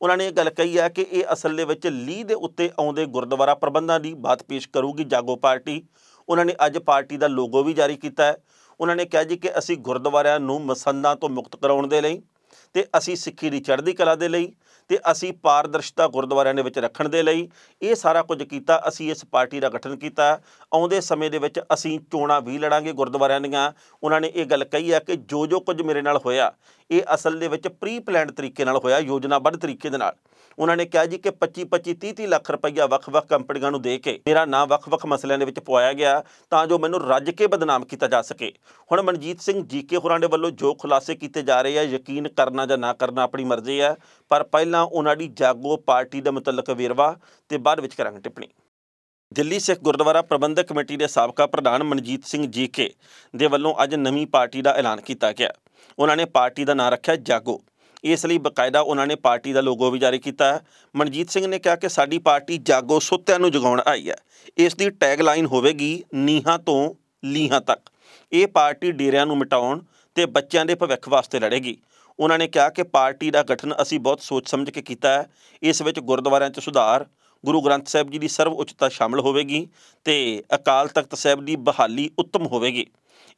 Speaker 1: ਉਹਨਾਂ ਨੇ ਇਹ ਗੱਲ ਕਹੀ ਹੈ ਕਿ ਇਹ ਅਸਲ ਦੇ ਵਿੱਚ ਲੀ ਦੇ ਉੱਤੇ ਆਉਂਦੇ ਗੁਰਦੁਆਰਾ ਪ੍ਰਬੰਧਾਂ ਦੀ ਬਾਤ ਪੇਸ਼ ਕਰੂਗੀ ਜਾਗੋ ਪਾਰਟੀ। ਉਹਨਾਂ ਨੇ ਅੱਜ ਪਾਰਟੀ ਦਾ ਲੋਗੋ ਵੀ ਜਾਰੀ ਕੀਤਾ ਹੈ। ਉਹਨਾਂ ਨੇ ਕਿਹਾ ਜੀ ਕਿ ਅਸੀਂ ਗੁਰਦੁਆਰਿਆਂ ਨੂੰ ਮਸੰਦਾਂ ਤੋਂ ਮੁਕਤ ਕਰਾਉਣ ਦੇ ਲਈ ਤੇ ਅਸੀਂ ਸਿੱਖੀ ਦੀ ਚੜ੍ਹਦੀ ਕਲਾ ਦੇ ਲਈ ਤੇ ਅਸੀਂ ਪਾਰਦਰਸ਼ਤਾ ਗੁਰਦੁਆਰਿਆਂ ਦੇ ਵਿੱਚ ਰੱਖਣ ਦੇ ਲਈ ਇਹ ਸਾਰਾ ਕੁਝ ਕੀਤਾ, ਅਸੀਂ ਇਸ ਪਾਰਟੀ ਦਾ ਗਠਨ ਕੀਤਾ। ਆਉਂਦੇ ਸਮੇਂ ਦੇ ਵਿੱਚ ਅਸੀਂ ਚੋਣਾਂ ਵੀ ਲੜਾਂਗੇ ਗੁਰਦੁਆਰਿਆਂ ਦੀਆਂ। ਉਹਨਾਂ ਨੇ ਇਹ ਗੱਲ ਕਹੀ ਹੈ ਕਿ ਜੋ ਜੋ ਕੁਝ ਮੇਰੇ ਨਾਲ ਹੋਇਆ, ਇਹ ਅਸਲ ਦੇ ਵਿੱਚ ਪ੍ਰੀ ਪਲਾਨਡ ਤਰੀਕੇ ਨਾਲ ਹੋਇਆ, ਯੋਜਨਾਬੱਧ ਤਰੀਕੇ ਦੇ ਨਾਲ। ਉਹਨਾਂ ਨੇ ਕਿਹਾ ਜੀ ਕਿ 25 25 30 30 ਲੱਖ ਰੁਪਈਆ ਵੱਖ-ਵੱਖ ਕੰਪਨੀਆਂ ਨੂੰ ਦੇ ਕੇ ਮੇਰਾ ਨਾਂ ਵੱਖ-ਵੱਖ ਮਸਲਿਆਂ ਦੇ ਵਿੱਚ ਪਵਾਇਆ ਗਿਆ ਤਾਂ ਜੋ ਮੈਨੂੰ ਰੱਜ ਕੇ ਬਦਨਾਮ ਕੀਤਾ ਜਾ ਸਕੇ। ਹੁਣ ਮਨਜੀਤ ਸਿੰਘ ਜੀਕੇ ਹੋਰਾਂ ਦੇ ਵੱਲੋਂ ਜੋ ਖੁਲਾਸੇ ਕੀਤੇ ਜਾ ਰਹੇ ਆ, ਯਕੀਨ ਕਰਨਾ ਜਾਂ ਨਾ ਕਰਨਾ ਆਪਣੀ ਮਰਜ਼ੀ ਹੈ ਪਰ ਪਹਿਲਾਂ ਉਹਨਾਂ ਦੀ ਜਾਗੋ ਪਾਰਟੀ ਦੇ ਮੁਤਲਕ ਵੇਰਵਾ ਤੇ ਬਾਅਦ ਵਿੱਚ ਕਰਾਂਗੇ ਟਿੱਪਣੀ। ਦਿੱਲੀ ਸਿੱਖ ਗੁਰਦੁਆਰਾ ਪ੍ਰਬੰਧਕ ਕਮੇਟੀ ਦੇ ਸਾਬਕਾ ਪ੍ਰਧਾਨ ਮਨਜੀਤ ਸਿੰਘ ਜੀਕੇ ਦੇ ਵੱਲੋਂ ਅੱਜ ਨਵੀਂ ਪਾਰਟੀ ਦਾ ਐਲਾਨ ਕੀਤਾ ਗਿਆ। ਉਹਨਾਂ ਨੇ ਪਾਰਟੀ ਦਾ ਨਾਂ ਰੱਖਿਆ ਜਾਗੋ। ਇਸ ਲਈ ਬਕਾਇਦਾ ਉਹਨਾਂ ਨੇ ਪਾਰਟੀ ਦਾ ਲੋਗੋ ਵੀ ਜਾਰੀ ਕੀਤਾ ਮਨਜੀਤ ਸਿੰਘ ਨੇ ਕਿਹਾ ਕਿ ਸਾਡੀ ਪਾਰਟੀ ਜਾਗੋ ਸੁੱਤਿਆਂ ਨੂੰ ਜਗਾਉਣ ਆਈ ਹੈ। ਇਸ ਦੀ ਟੈਗ ਲਾਈਨ ਹੋਵੇਗੀ ਨੀਹਾਂ ਤੋਂ ਲੀਹਾਂ ਤੱਕ। ਇਹ ਪਾਰਟੀ ਡੇਰਿਆਂ ਨੂੰ ਮਿਟਾਉਣ ਤੇ ਬੱਚਿਆਂ ਦੇ ਭਵਿੱਖ ਵਾਸਤੇ ਲੜੇਗੀ। ਉਹਨਾਂ ਨੇ ਕਿਹਾ ਕਿ ਪਾਰਟੀ ਦਾ ਗਠਨ ਅਸੀਂ ਬਹੁਤ ਸੋਚ ਸਮਝ ਕੇ ਕੀਤਾ ਹੈ। ਇਸ ਵਿੱਚ ਗੁਰਦੁਆਰਿਆਂ 'ਚ ਸੁਧਾਰ, ਗੁਰੂ ਗ੍ਰੰਥ ਸਾਹਿਬ ਜੀ ਦੀ ਸਰਵ ਉੱਚਤਾ ਸ਼ਾਮਲ ਹੋਵੇਗੀ ਤੇ ਅਕਾਲ ਤਖਤ ਸਾਹਿਬ ਦੀ ਬਹਾਲੀ ਉੱਤਮ ਹੋਵੇਗੀ।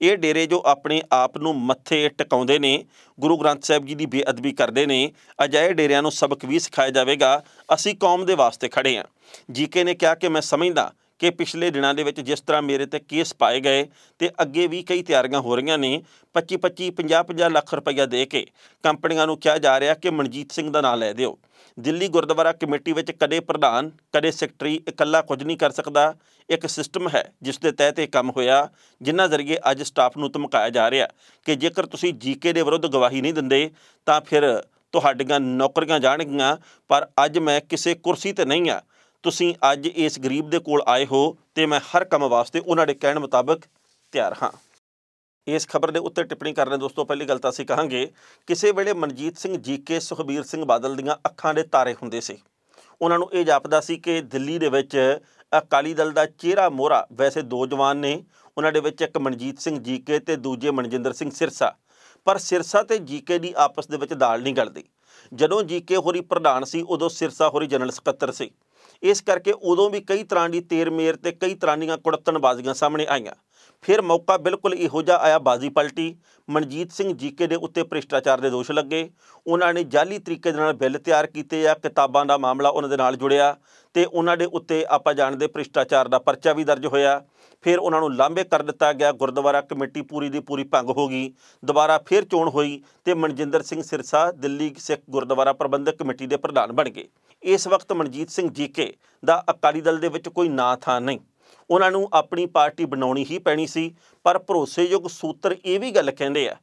Speaker 1: ਇਹ ਡੇਰੇ ਜੋ ਆਪਣੇ ਆਪ ਨੂੰ ਮੱਥੇ ਟਿਕਾਉਂਦੇ ਨੇ, ਗੁਰੂ ਗ੍ਰੰਥ ਸਾਹਿਬ ਜੀ ਦੀ ਬੇਅਦਬੀ ਕਰਦੇ ਨੇ, ਅਜਿਹੇ ਡੇਰਿਆਂ ਨੂੰ ਸਬਕ ਵੀ ਸਿਖਾਇਆ ਜਾਵੇਗਾ। ਅਸੀਂ ਕੌਮ ਦੇ ਵਾਸਤੇ ਖੜੇ ਹਾਂ। ਜੀਕੇ ਨੇ ਕਿਹਾ ਕਿ ਮੈਂ ਸਮਝਦਾ ਕਿ ਪਿਛਲੇ ਦਿਨਾਂ ਦੇ ਵਿੱਚ ਜਿਸ ਤਰ੍ਹਾਂ ਮੇਰੇ ਤੇ ਕੇਸ ਪਾਏ ਗਏ ਤੇ ਅੱਗੇ ਵੀ ਕਈ ਤਿਆਰੀਆਂ ਹੋ ਰਹੀਆਂ ਨੇ 25 25 50 50 ਲੱਖ ਰੁਪਈਆ ਦੇ ਕੇ ਕੰਪਨੀਆਂ ਨੂੰ ਕਿਹਾ ਜਾ ਰਿਹਾ ਕਿ ਮਨਜੀਤ ਸਿੰਘ ਦਾ ਨਾਮ ਲੈ ਦਿਓ। ਦਿੱਲੀ ਗੁਰਦੁਆਰਾ ਕਮੇਟੀ ਵਿੱਚ ਕਦੇ ਪ੍ਰਧਾਨ, ਕਦੇ ਸੈਕਟਰੀ ਇਕੱਲਾ ਕੁਝ ਨਹੀਂ ਕਰ ਸਕਦਾ। ਇੱਕ ਸਿਸਟਮ ਹੈ ਜਿਸ ਦੇ ਤਹਿਤ ਇਹ ਕੰਮ ਹੋਇਆ, ਜਿਨ੍ਹਾਂ ਜ਼ਰੀਏ ਅੱਜ ਸਟਾਫ ਨੂੰ ਧਮਕਾਇਆ ਜਾ ਰਿਹਾ ਕਿ ਜੇਕਰ ਤੁਸੀਂ ਜੀਕੇ ਦੇ ਵਿਰੁੱਧ ਗਵਾਹੀ ਨਹੀਂ ਦਿੰਦੇ, ਤਾਂ ਫਿਰ ਤੁਹਾਡੀਆਂ ਨੌਕਰੀਆਂ ਜਾਣਗੀਆਂ, ਪਰ ਅੱਜ ਮੈਂ ਕਿਸੇ ਕੁਰਸੀ ਤੇ ਨਹੀਂ ਆ ਤੁਸੀਂ ਅੱਜ ਇਸ ਗਰੀਬ ਦੇ ਕੋਲ ਆਏ ਹੋ ਤੇ ਮੈਂ ਹਰ ਕੰਮ ਵਾਸਤੇ ਉਹਨਾਂ ਦੇ ਕਹਿਣ ਮੁਤਾਬਕ ਤਿਆਰ ਹਾਂ। ਇਸ ਖਬਰ ਦੇ ਉੱਤੇ ਟਿੱਪਣੀ ਕਰਨ ਦੋਸਤੋ, ਪਹਿਲੀ ਗੱਲ ਤਾਂ ਅਸੀਂ ਕਹਾਂਗੇ, ਕਿਸੇ ਵੇਲੇ ਮਨਜੀਤ ਸਿੰਘ ਜੀਕੇ ਸੁਖਬੀਰ ਸਿੰਘ ਬਾਦਲ ਦੀਆਂ ਅੱਖਾਂ ਦੇ ਤਾਰੇ ਹੁੰਦੇ ਸੀ। ਉਹਨਾਂ ਨੂੰ ਇਹ ਜਾਪਦਾ ਸੀ ਕਿ ਦਿੱਲੀ ਦੇ ਵਿੱਚ ਅਕਾਲੀ ਦਲ ਦਾ ਚਿਹਰਾ ਮੋਹਰਾ ਵੈਸੇ ਦੋ ਜਵਾਨ ਨੇ, ਉਹਨਾਂ ਦੇ ਵਿੱਚ ਇੱਕ ਮਨਜੀਤ ਸਿੰਘ ਜੀਕੇ ਤੇ ਦੂਜੇ ਮਨਜਿੰਦਰ ਸਿੰਘ ਸਿਰਸਾ। ਪਰ ਸਿਰਸਾ ਤੇ ਜੀਕੇ ਦੀ ਆਪਸ ਦੇ ਵਿੱਚ ਦਾਲ ਨਹੀਂ ਗਲਦੀ। ਜਦੋਂ ਜੀਕੇ ਹੋਰੀ ਪ੍ਰਧਾਨ ਸੀ, ਉਦੋਂ ਸਿਰਸਾ ਹੋਰੀ ਜਨਰਲ ਸਕੱਤਰ ਸੀ। ਇਸ ਕਰਕੇ ਉਦੋਂ ਵੀ ਕਈ ਤਰ੍ਹਾਂ ਦੀ ਤੇਰ ਮੇਰ ਤੇ ਕਈ ਤਰ੍ਹਾਂ ਦੀਆਂ ਕੁੜੱਤਣਬਾਜ਼ੀਆਂ ਸਾਹਮਣੇ ਆਈਆਂ। ਫਿਰ ਮੌਕਾ ਬਿਲਕੁਲ ਇਹੋ ਜਿਹਾ ਆਇਆ, ਬਾਜ਼ੀ ਪਲਟੀ। ਮਨਜੀਤ ਸਿੰਘ ਜੀਕੇ ਦੇ ਉੱਤੇ ਭ੍ਰਿਸ਼ਟਾਚਾਰ ਦੇ ਦੋਸ਼ ਲੱਗੇ। ਉਹਨਾਂ ਨੇ ਜਾਲੀ ਤਰੀਕੇ ਦੇ ਨਾਲ ਬਿੱਲ ਤਿਆਰ ਕੀਤੇ ਆ, ਕਿਤਾਬਾਂ ਦਾ ਮਾਮਲਾ ਉਹਨਾਂ ਦੇ ਨਾਲ ਜੁੜਿਆ ਤੇ ਉਹਨਾਂ ਦੇ ਉੱਤੇ ਆਪਾਂ ਜਾਣਦੇ ਭ੍ਰਿਸ਼ਟਾਚਾਰ ਦਾ ਪਰਚਾ ਵੀ ਦਰਜ ਹੋਇਆ। ਫਿਰ ਉਹਨਾਂ ਨੂੰ ਲਾਂਬੇ ਕਰ ਦਿੱਤਾ ਗਿਆ, ਗੁਰਦੁਆਰਾ ਕਮੇਟੀ ਪੂਰੀ ਦੀ ਪੂਰੀ ਭੰਗ ਹੋ ਗਈ। ਦੁਬਾਰਾ ਫਿਰ ਚੋਣ ਹੋਈ ਤੇ ਮਨਜਿੰਦਰ ਸਿੰਘ ਸਿਰਸਾ, ਦਿੱਲੀ ਸਿੱਖ ਗੁਰਦੁਆਰਾ ਪ੍ਰਬੰਧਕ ਕਮੇਟੀ ਦੇ ਪ੍ਰਧਾਨ ਬਣ ਗਏ। ਇਸ ਵਕਤ ਮਨਜੀਤ ਸਿੰਘ ਜੀਕੇ ਦਾ ਅਕਾਲੀ ਦਲ ਦੇ ਵਿੱਚ ਕੋਈ ਨਾਂ ਥਾਂ ਨਹੀਂ। ਉਹਨਾਂ ਨੂੰ ਆਪਣੀ ਪਾਰਟੀ ਬਣਾਉਣੀ ਹੀ ਪੈਣੀ ਸੀ, ਪਰ ਭਰੋਸੇਯੋਗ ਸੂਤਰ ਇਹ ਵੀ ਗੱਲ ਕਹਿੰਦੇ ਆ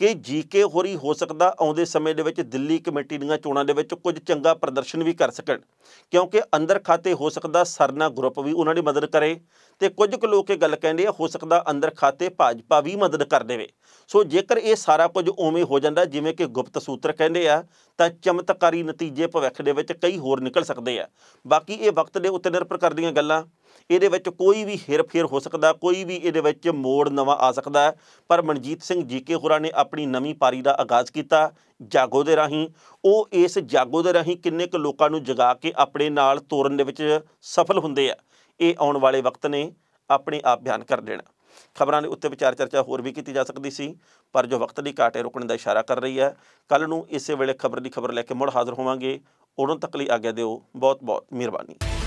Speaker 1: ਕਿ ਜੀਕੇ ਹੋਰੀ ਹੋ ਸਕਦਾ ਆਉਂਦੇ ਸਮੇਂ ਦੇ ਵਿੱਚ ਦਿੱਲੀ ਕਮੇਟੀ ਦੀਆਂ ਚੋਣਾਂ ਦੇ ਵਿੱਚ ਕੁਝ ਚੰਗਾ ਪ੍ਰਦਰਸ਼ਨ ਵੀ ਕਰ ਸਕਣ, ਕਿਉਂਕਿ ਅੰਦਰ ਖਾਤੇ ਹੋ ਸਕਦਾ ਸਰਨਾ ਗਰੁੱਪ ਵੀ ਉਹਨਾਂ ਦੀ ਮਦਦ ਕਰੇ। ਤੇ ਕੁਝ ਕੁ ਲੋਕ ਇਹ ਗੱਲ ਕਹਿੰਦੇ ਆ, ਹੋ ਸਕਦਾ ਅੰਦਰ ਖਾਤੇ ਭਾਜਪਾ ਵੀ ਮਦਦ ਕਰ ਦੇਵੇ। ਸੋ ਜੇਕਰ ਇਹ ਸਾਰਾ ਕੁਝ ਉਵੇਂ ਹੋ ਜਾਂਦਾ, ਜਿਵੇਂ ਕਿ ਗੁਪਤ ਸੂਤਰ ਕਹਿੰਦੇ ਆ, ਤਾਂ ਚਮਤਕਾਰੀ ਨਤੀਜੇ ਭਵਿੱਖ ਦੇ ਵਿੱਚ ਕਈ ਹੋਰ ਨਿਕਲ ਸਕਦੇ ਆ। ਬਾਕੀ ਇਹ ਵਕਤ ਦੇ ਉੱਤੇ ਨਿਰਭਰ ਕਰਦੀਆਂ ਗੱਲਾਂ। ਇਹਦੇ ਵਿੱਚ ਕੋਈ ਵੀ ਹੇਰਫੇਰ ਹੋ ਸਕਦਾ, ਕੋਈ ਵੀ ਇਹਦੇ ਵਿੱਚ ਮੋੜ ਨਵਾਂ ਆ ਸਕਦਾ। ਪਰ ਮਨਜੀਤ ਸਿੰਘ ਜੀਕੇ ਹੋਰਾਂ ਨੇ ਆਪਣੀ ਨਵੀਂ ਪਾਰੀ ਦਾ ਆਗਾਜ਼ ਕੀਤਾ, ਜਾਗੋ ਦੇ ਰਾਹੀਂ। ਉਹ ਇਸ ਜਾਗੋ ਦੇ ਰਾਹੀਂ ਕਿੰਨੇ ਕੁ ਲੋਕਾਂ ਨੂੰ ਜਗਾ ਕੇ ਆਪਣੇ ਨਾਲ ਤੋਰਨ ਦੇ ਵਿੱਚ ਸਫਲ ਹੁੰਦੇ ਆ। ਇਹ ਆਉਣ ਵਾਲੇ ਵਕਤ ਨੇ ਆਪਣੇ ਆਪ ਬਿਆਨ ਕਰ ਦੇਣਾ। ਖਬਰਾਂ ਦੇ ਉੱਤੇ ਵਿਚਾਰ ਚਰਚਾ ਹੋਰ ਵੀ ਕੀਤੀ ਜਾ ਸਕਦੀ ਸੀ, ਪਰ ਜੋ ਵਕਤ ਦੀ ਘਾਟੇ ਰੁਕਣ ਦਾ ਇਸ਼ਾਰਾ ਕਰ ਰਹੀ ਹੈ। ਕੱਲ ਨੂੰ ਇਸੇ ਵੇਲੇ ਖਬਰ ਦੀ ਖਬਰ ਲੈ ਕੇ ਮੁੜ ਹਾਜ਼ਰ ਹੋਵਾਂਗੇ। ਉਦੋਂ ਤੱਕ ਲਈ ਆਗਿਆ ਦਿਓ। ਬਹੁਤ ਬਹੁਤ ਮਿਹਰਬਾਨੀ।